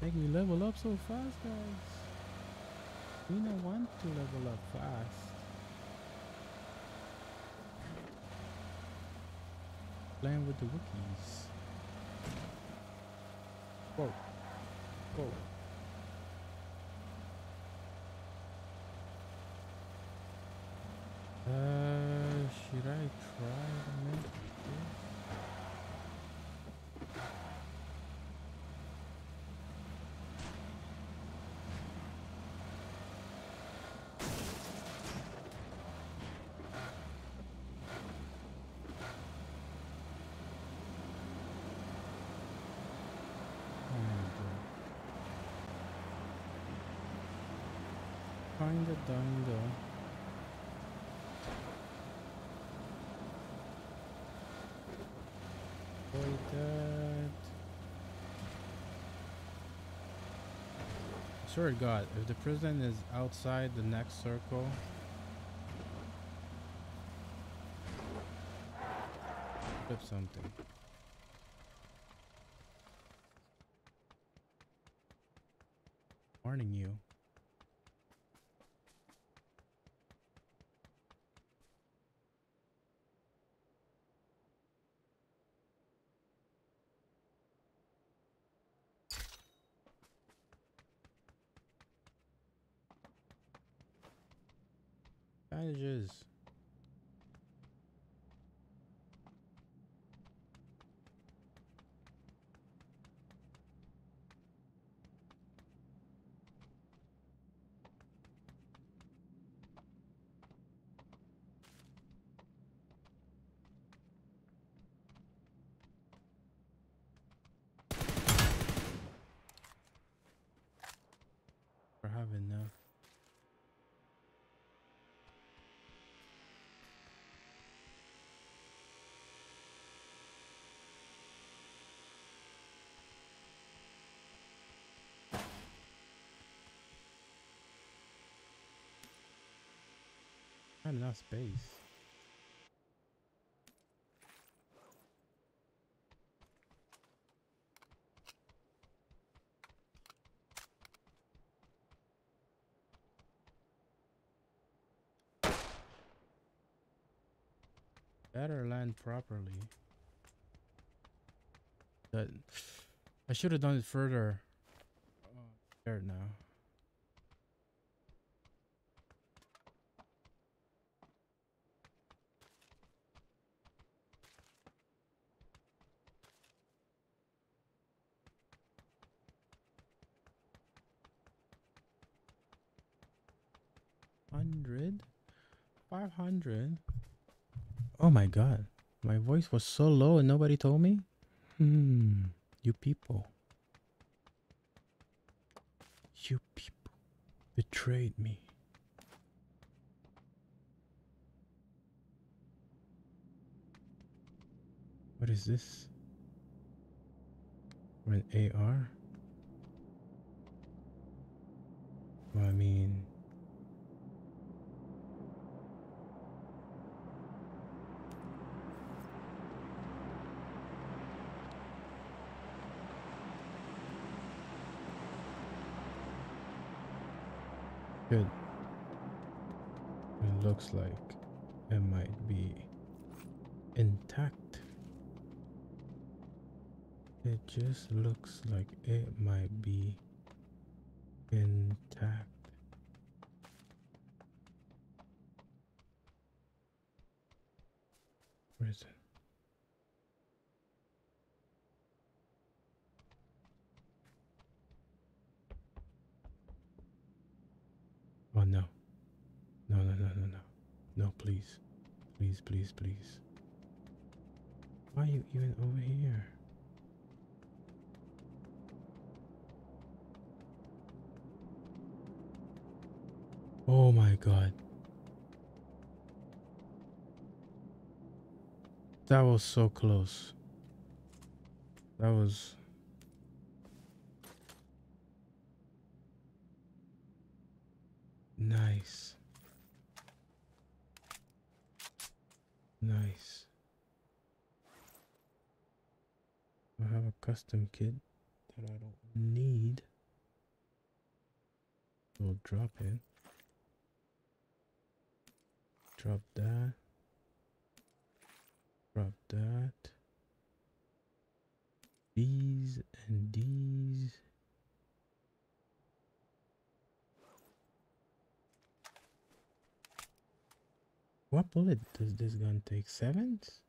Make me level up so fast, guys. We don't want to level up fast. Playing with the rookies. Whoa. Whoa. Uh, should I try to make this? Kinda kinda. Avoid that. To God, if the prison is outside the next circle, flip something. Warning you. Bandages. Seven now. Have enough space. Better land properly. That I should have done it further. Oh, there now. Hundred, five hundred. Oh my god. My voice was so low and nobody told me? Hmm. You people. You people betrayed me. What is this? An AR? Well, I mean, Good. It looks like it might be intact. It just looks like it might be intact. Where is it? Oh no. No, no, no, no, no. No, please. Please, please, please. Why are you even over here? Oh my god. That was so close. That was Nice. Nice. I have a custom kit that I don't need. We'll drop it. Drop that. Drop that. These and these. What bullet does this gun take? Sevens?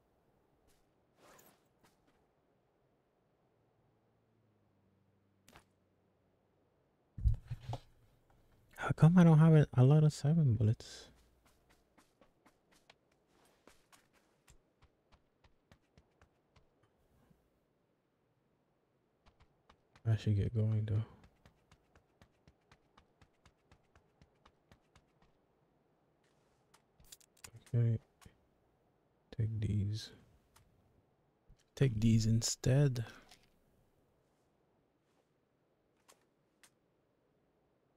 How come I don't have a, a lot of seven bullets? I should get going though. Okay. Take these. Take these instead.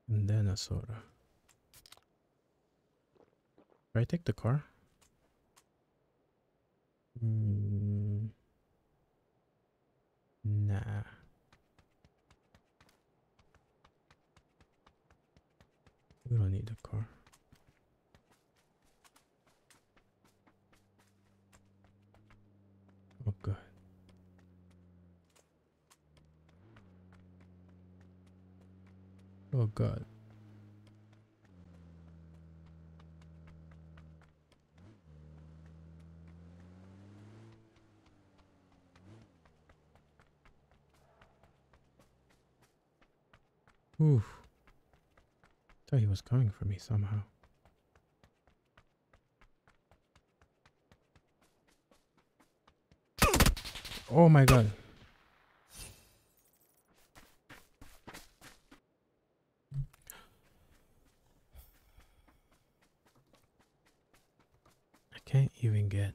And then a soda. Should I take the car? Mm, nah. We don't need the car. Oh god. Oh god. Oof. Thought he was coming for me somehow. Oh my god. can't even get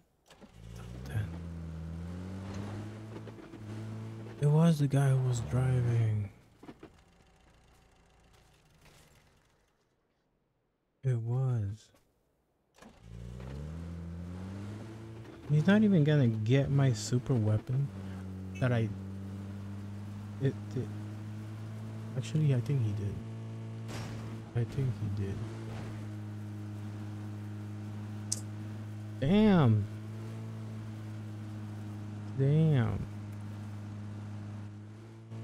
top 10. It was the guy who was driving. It was. He's not even gonna get my super weapon that I. It, it. Actually, I think he did. I think he did. Damn. Damn.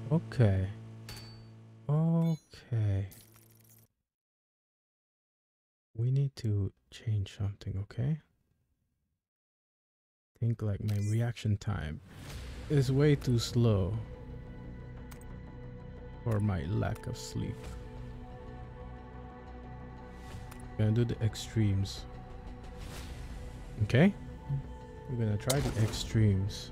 Okay. Okay. We need to change something, okay? Think like my reaction time is way too slow for my lack of sleep. I'm Gonna do the extremes. Okay? We're gonna try the extremes.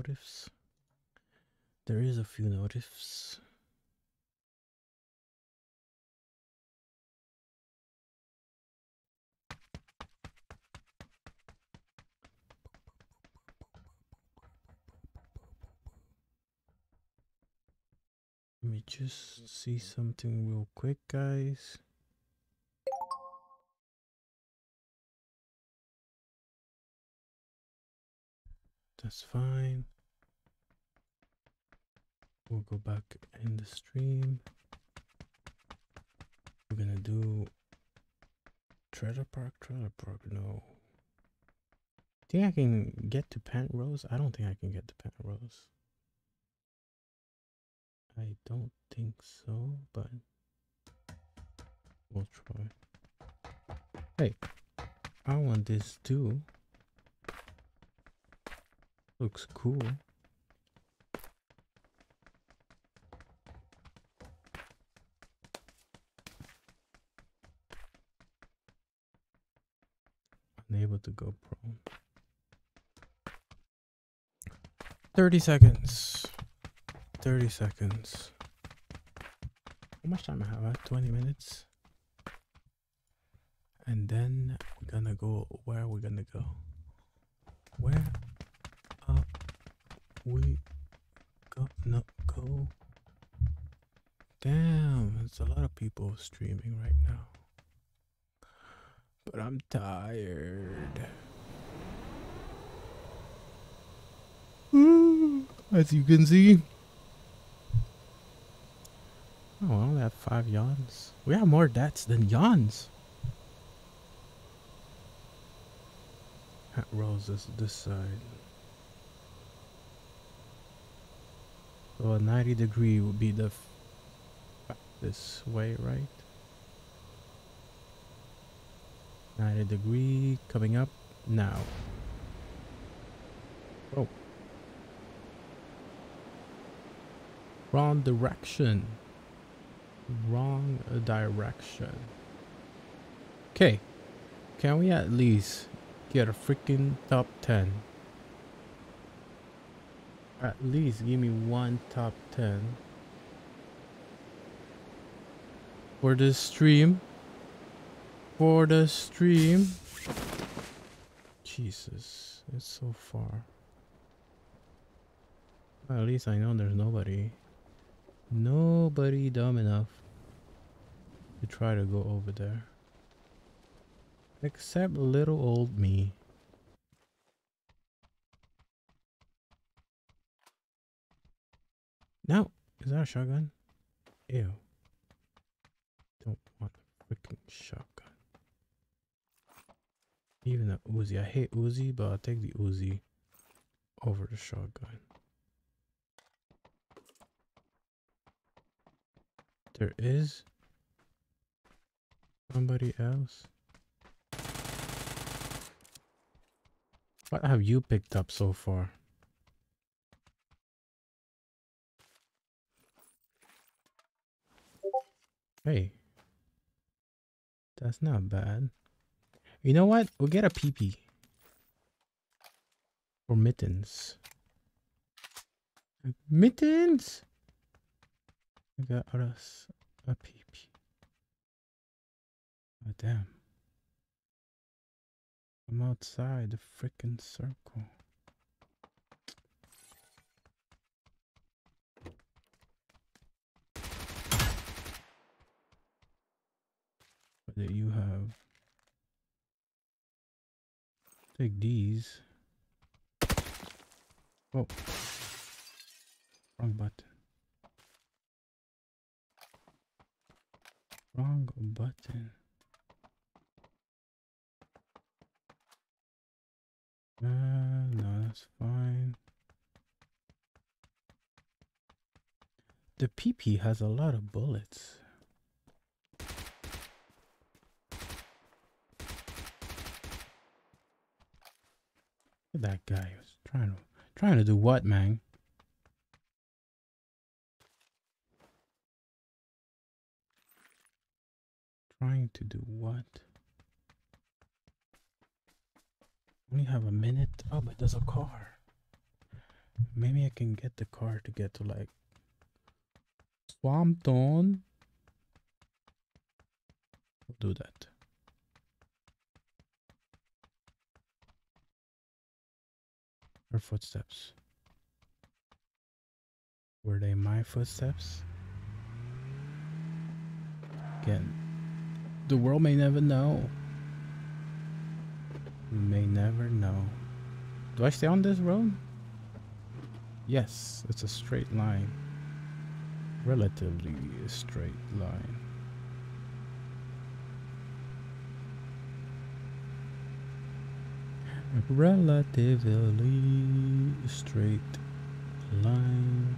Notifs? There is a few notifs. Let me just see something real quick, guys. That's fine. We'll go back in the stream. We're gonna do Treasure Park, Treasure Park, no. Think I can get to Penrose? I don't think I can get to Penrose. I don't think so, but we'll try. Hey, I want this too. Looks cool. Unable to go prone. 30 seconds. 30 seconds. How much time I have? I have 20 minutes. And then we're gonna go. Where are we gonna go? Where are we gonna go? Damn, there's a lot of people streaming right now. But I'm tired. As you can see. Oh, I only have five yawns. We have more dats than yawns. Hat rolls this this side. So a 90 degree would be the this way, right? 90 degree coming up now. Oh. Wrong direction. Wrong direction. Okay. Can we at least get a freaking top 10? At least give me one top 10 for this stream. For the stream. Jesus, it's so far. Well, at least I know there's nobody. Nobody dumb enough to try to go over there. Except little old me. No! Is that a shotgun? Ew. Don't want a freaking shotgun. Even a Uzi. I hate Uzi, but I'll take the Uzi over the shotgun. There is somebody else. What have you picked up so far? Hey. That's not bad. You know what? We'll get a PP. Or mittens. Mittens! I got us a PP. Oh damn. I'm outside the freaking circle. What do you have? Take these. Oh. Wrong button. Wrong button. Uh, no, that's fine. The PP has a lot of bullets. Look at that guy was trying to trying to do what, man? Trying to do what? Only have a minute. Oh, but there's a car. Maybe I can get the car to get to like Swampton. We'll do that. Her footsteps. Were they my footsteps? Again, the world may never know. We may never know. Do I stay on this road? Yes, it's a straight line. Relatively straight line. Relatively straight line.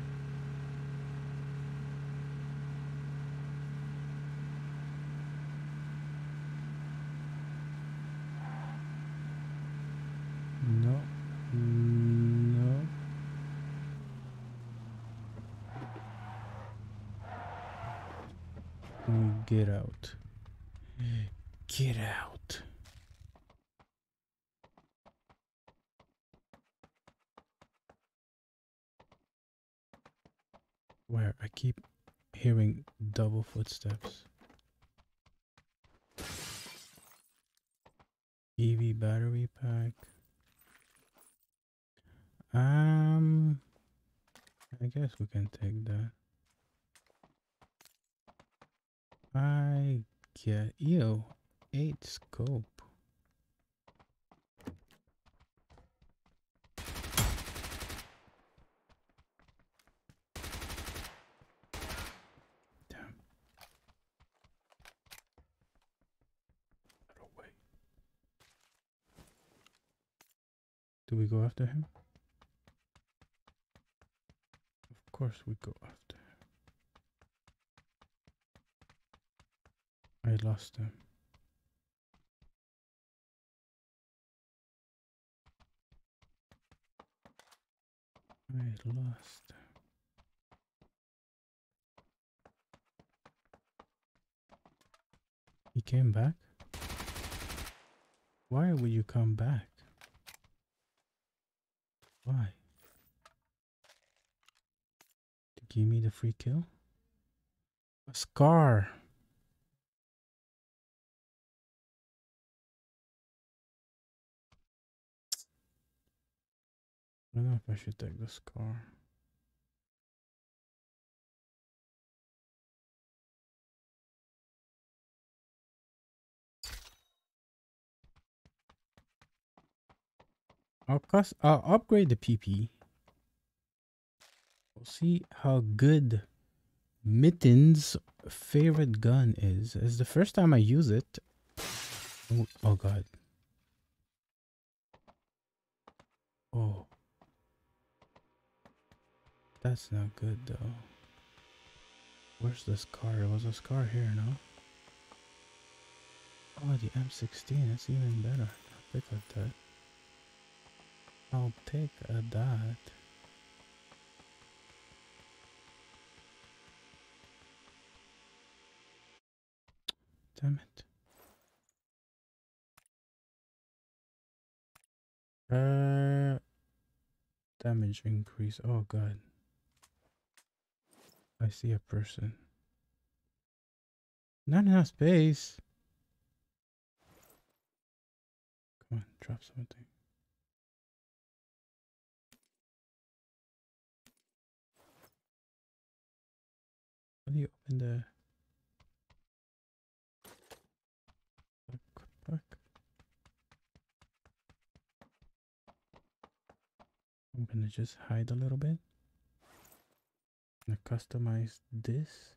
No. No. Mm, Get out. Get out. Where I keep hearing double footsteps. EV battery pack. Um, I guess we can take that. I get you eight scope. Damn. Out of way. Do we go after him? Of course we go after him. I lost him. I lost him. He came back? Why would you come back? Why? To give me the free kill? A scar. I don't know if I should take the scar. I'll cus I'll upgrade the PP. We'll see how good Mitten's favorite gun is. It's the first time I use it. Oh, oh god. Oh. That's not good though. Where's the scar? There was a scar here, no? Oh, the M16. That's even better. I'll pick up that. I'll take a dot. Damn it. Uh, damage increase. Oh god. I see a person. Not enough space. Come on, drop something. Open the backpack? I'm gonna just hide a little bit. Gonna customize this.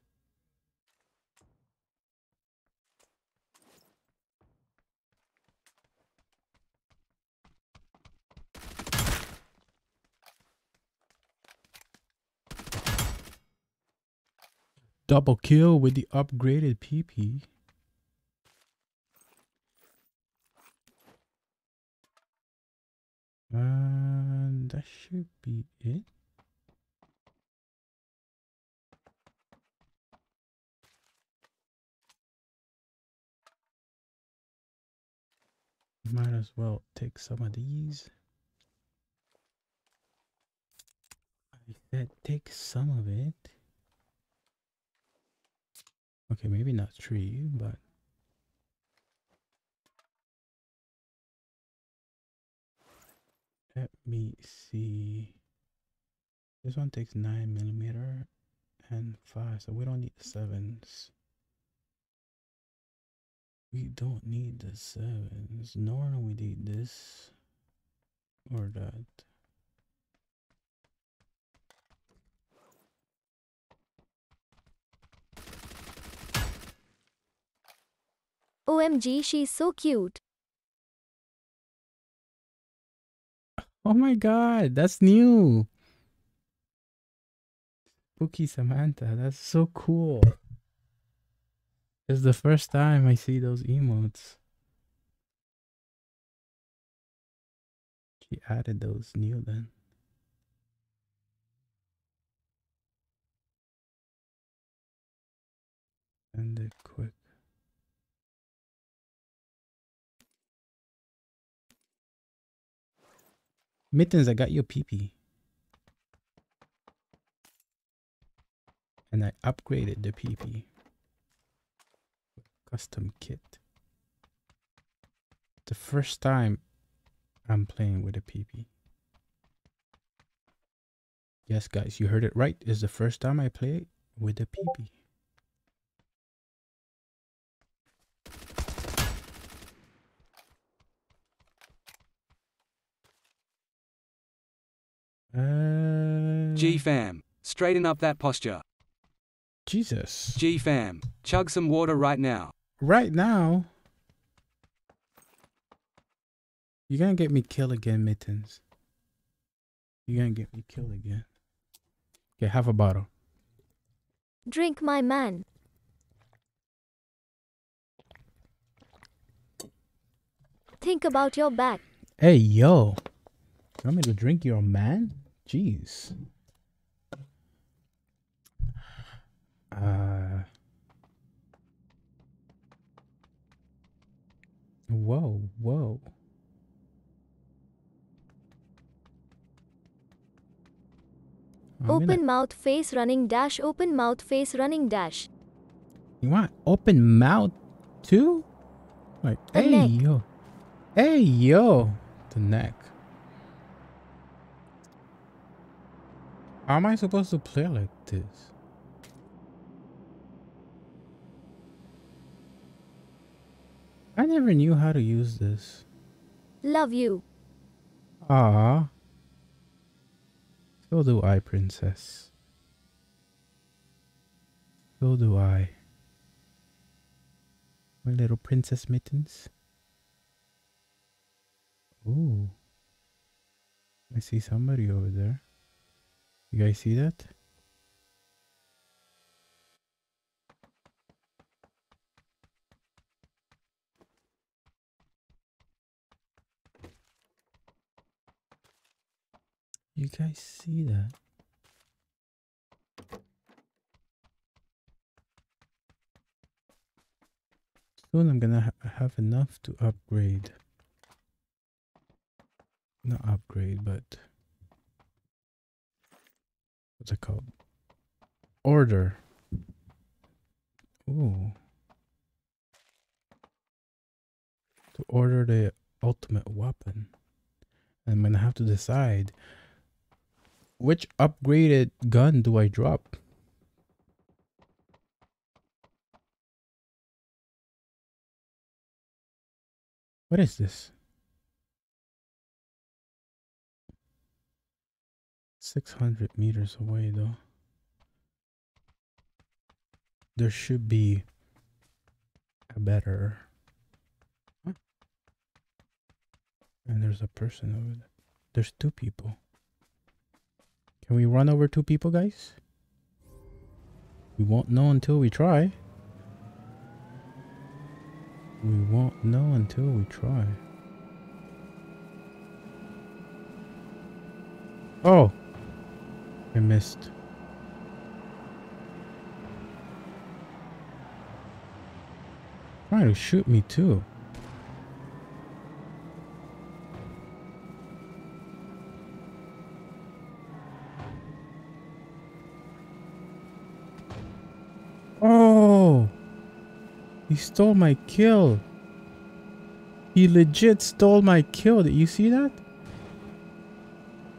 Double kill with the upgraded PP. And that should be it. Might as well take some of these. I said take some of it. Okay, maybe not three, but let me see. This one takes nine millimeter and five, so we don't need the sevens. We don't need the sevens, nor do we need this or that. OMG, she's so cute. Oh my god, that's new. Spooky Samantha, that's so cool. It's the first time I see those emotes. She added those new then. And it quick. Mittens, I got your PP. And I upgraded the PP. Custom kit. The first time I'm playing with a PP. Yes, guys, you heard it right. It's the first time I play with a PP. G fam, straighten up that posture. Jesus. G fam, chug some water right now. Right now, you're gonna get me killed again, Mittens. You're gonna get me killed again. Okay, half a bottle. Drink, my man. Think about your back. Hey, yo. You want me to drink your man? Jeez. Uh. Whoa, whoa. I'm Open mouth face running dash. Open mouth face running dash. You want open mouth too? Like, The hey neck. yo, hey yo, the neck. How am I supposed to play like this? I never knew how to use this. Love you. Ah. So do I, princess. So do I. My little princess mittens. Ooh. I see somebody over there. You guys see that? You guys see that? Soon I'm gonna ha- have enough to upgrade. Not upgrade, but what's it called? Order. Ooh. To order the ultimate weapon. I'm gonna have to decide which upgraded gun do I drop? What is this? 600 meters away though. There should be a better. Huh? And there's a person over there. There's two people. Can we run over two people, guys? We won't know until we try. We won't know until we try. Oh! I missed. Trying to shoot me too. Oh! He stole my kill. He legit stole my kill. Did you see that?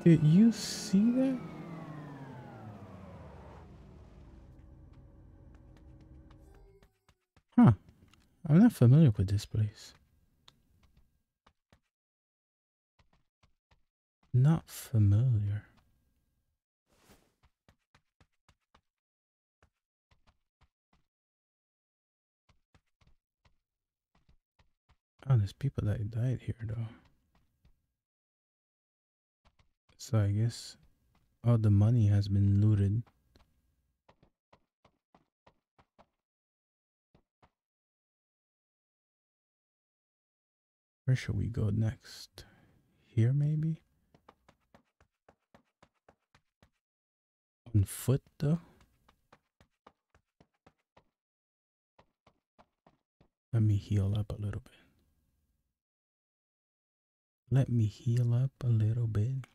Did you see that? Huh. I'm not familiar with this place. Not familiar. Oh, there's people that died here though. So I guess all the money has been looted. Where should we go next? Here maybe? On foot though? Let me heal up a little bit. Let me heal up a little bit.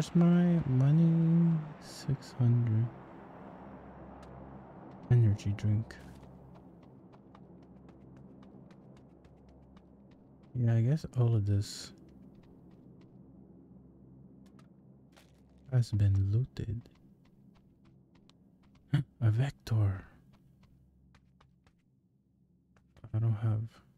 Where's my money? 600. Energy drink. Yeah, I guess all of this has been looted. A vector. I don't have.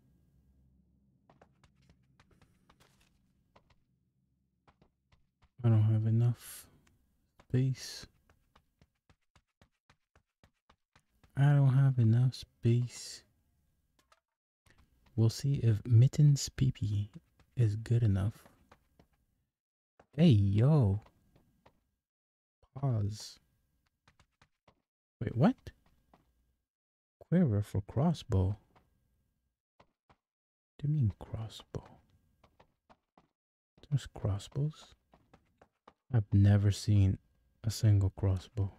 I don't have enough space. I don't have enough space. We'll see if Mittens PP is good enough. Hey, yo. Pause. Wait, what? Quiver for crossbow. What do you mean crossbow? There's crossbows. I've never seen a single crossbow.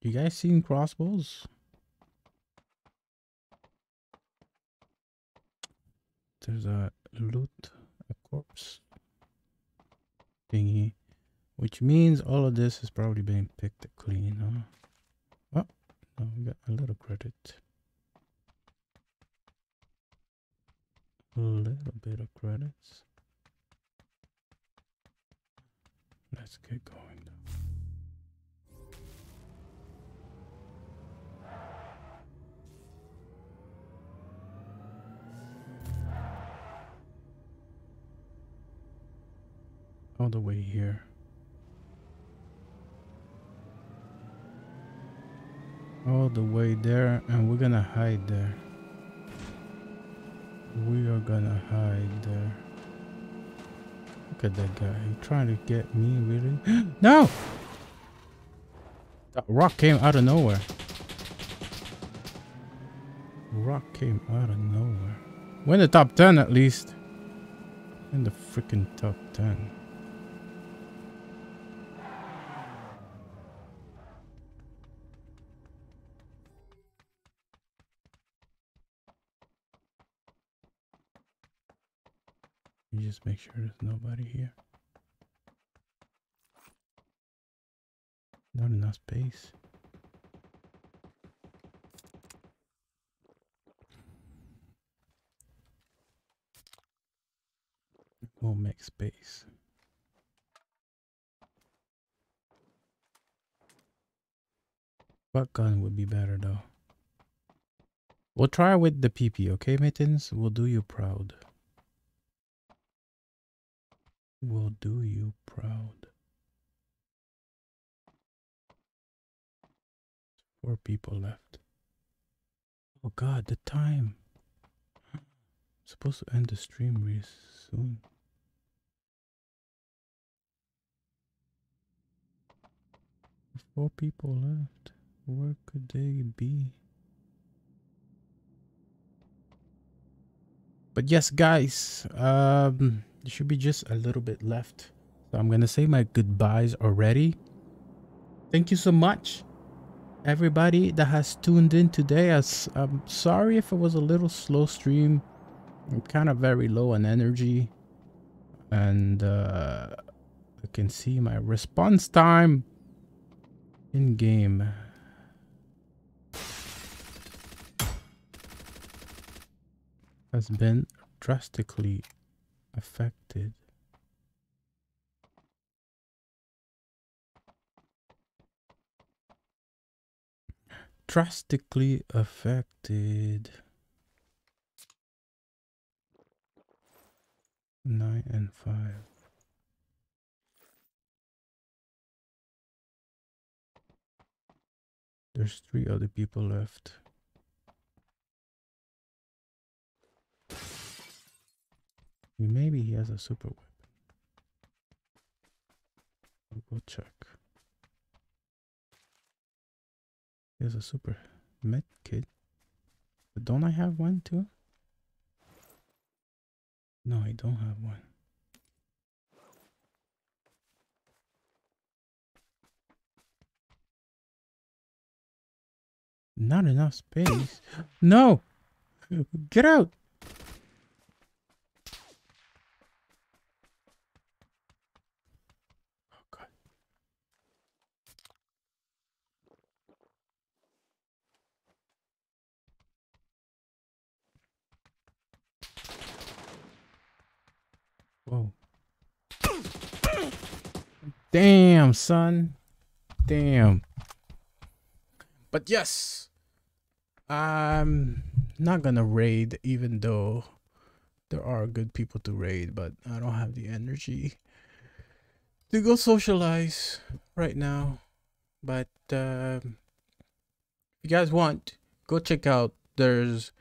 You guys seen crossbows? There's a loot, a corpse thingy, which means all of this is probably being picked clean, huh? Oh, no, we got a little credit. A little bit of credits. Let's get going. All the way here. All the way there, and we're gonna hide there. We are gonna hide there. Look at that guy. He trying to get me, really? no! That rock came out of nowhere. Rock came out of nowhere. We're in the top 10 at least. In the freaking top 10. You just make sure there's nobody here. Not enough space. We'll make space. What gun would be better though? We'll try with the PP, okay, Mittens? We'll do you proud. We'll do you proud. Four people left. Oh god, the time. I'm supposed to end the stream really soon. Four people left. Where could they be? But yes, guys, um, there should be just a little bit left. So I'm gonna say my goodbyes already. Thank you so much, everybody that has tuned in today. As I'm sorry if it was a little slow stream. I'm kind of very low on energy, and uh, you can see my response time in game. has been drastically affected. Drastically affected. Nine and five. There's three other people left. Maybe he has a super weapon. I'll go check. He has a super med kit. But don't I have one too? No, I don't have one. Not enough space. No! Get out! Whoa. Damn, son. Damn. But yes, I'm not gonna raid, even though there are good people to raid, but I don't have the energy to go socialize right now. But um if you guys want, go check out. There's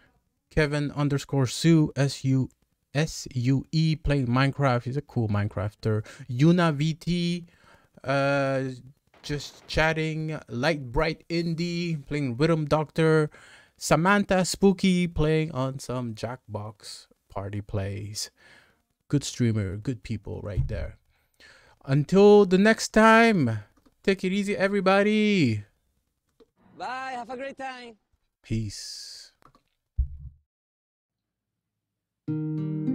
Kevin underscore Sue S U S U E playing Minecraft. He's a cool Minecrafter. Yuna VT, uh, just chatting. Light Bright Indie playing Rhythm Doctor. Samantha Spooky playing on some Jackbox party plays. good streamer, good people right there. Until the next time, take it easy, everybody. Bye. Have a great time. Peace. Música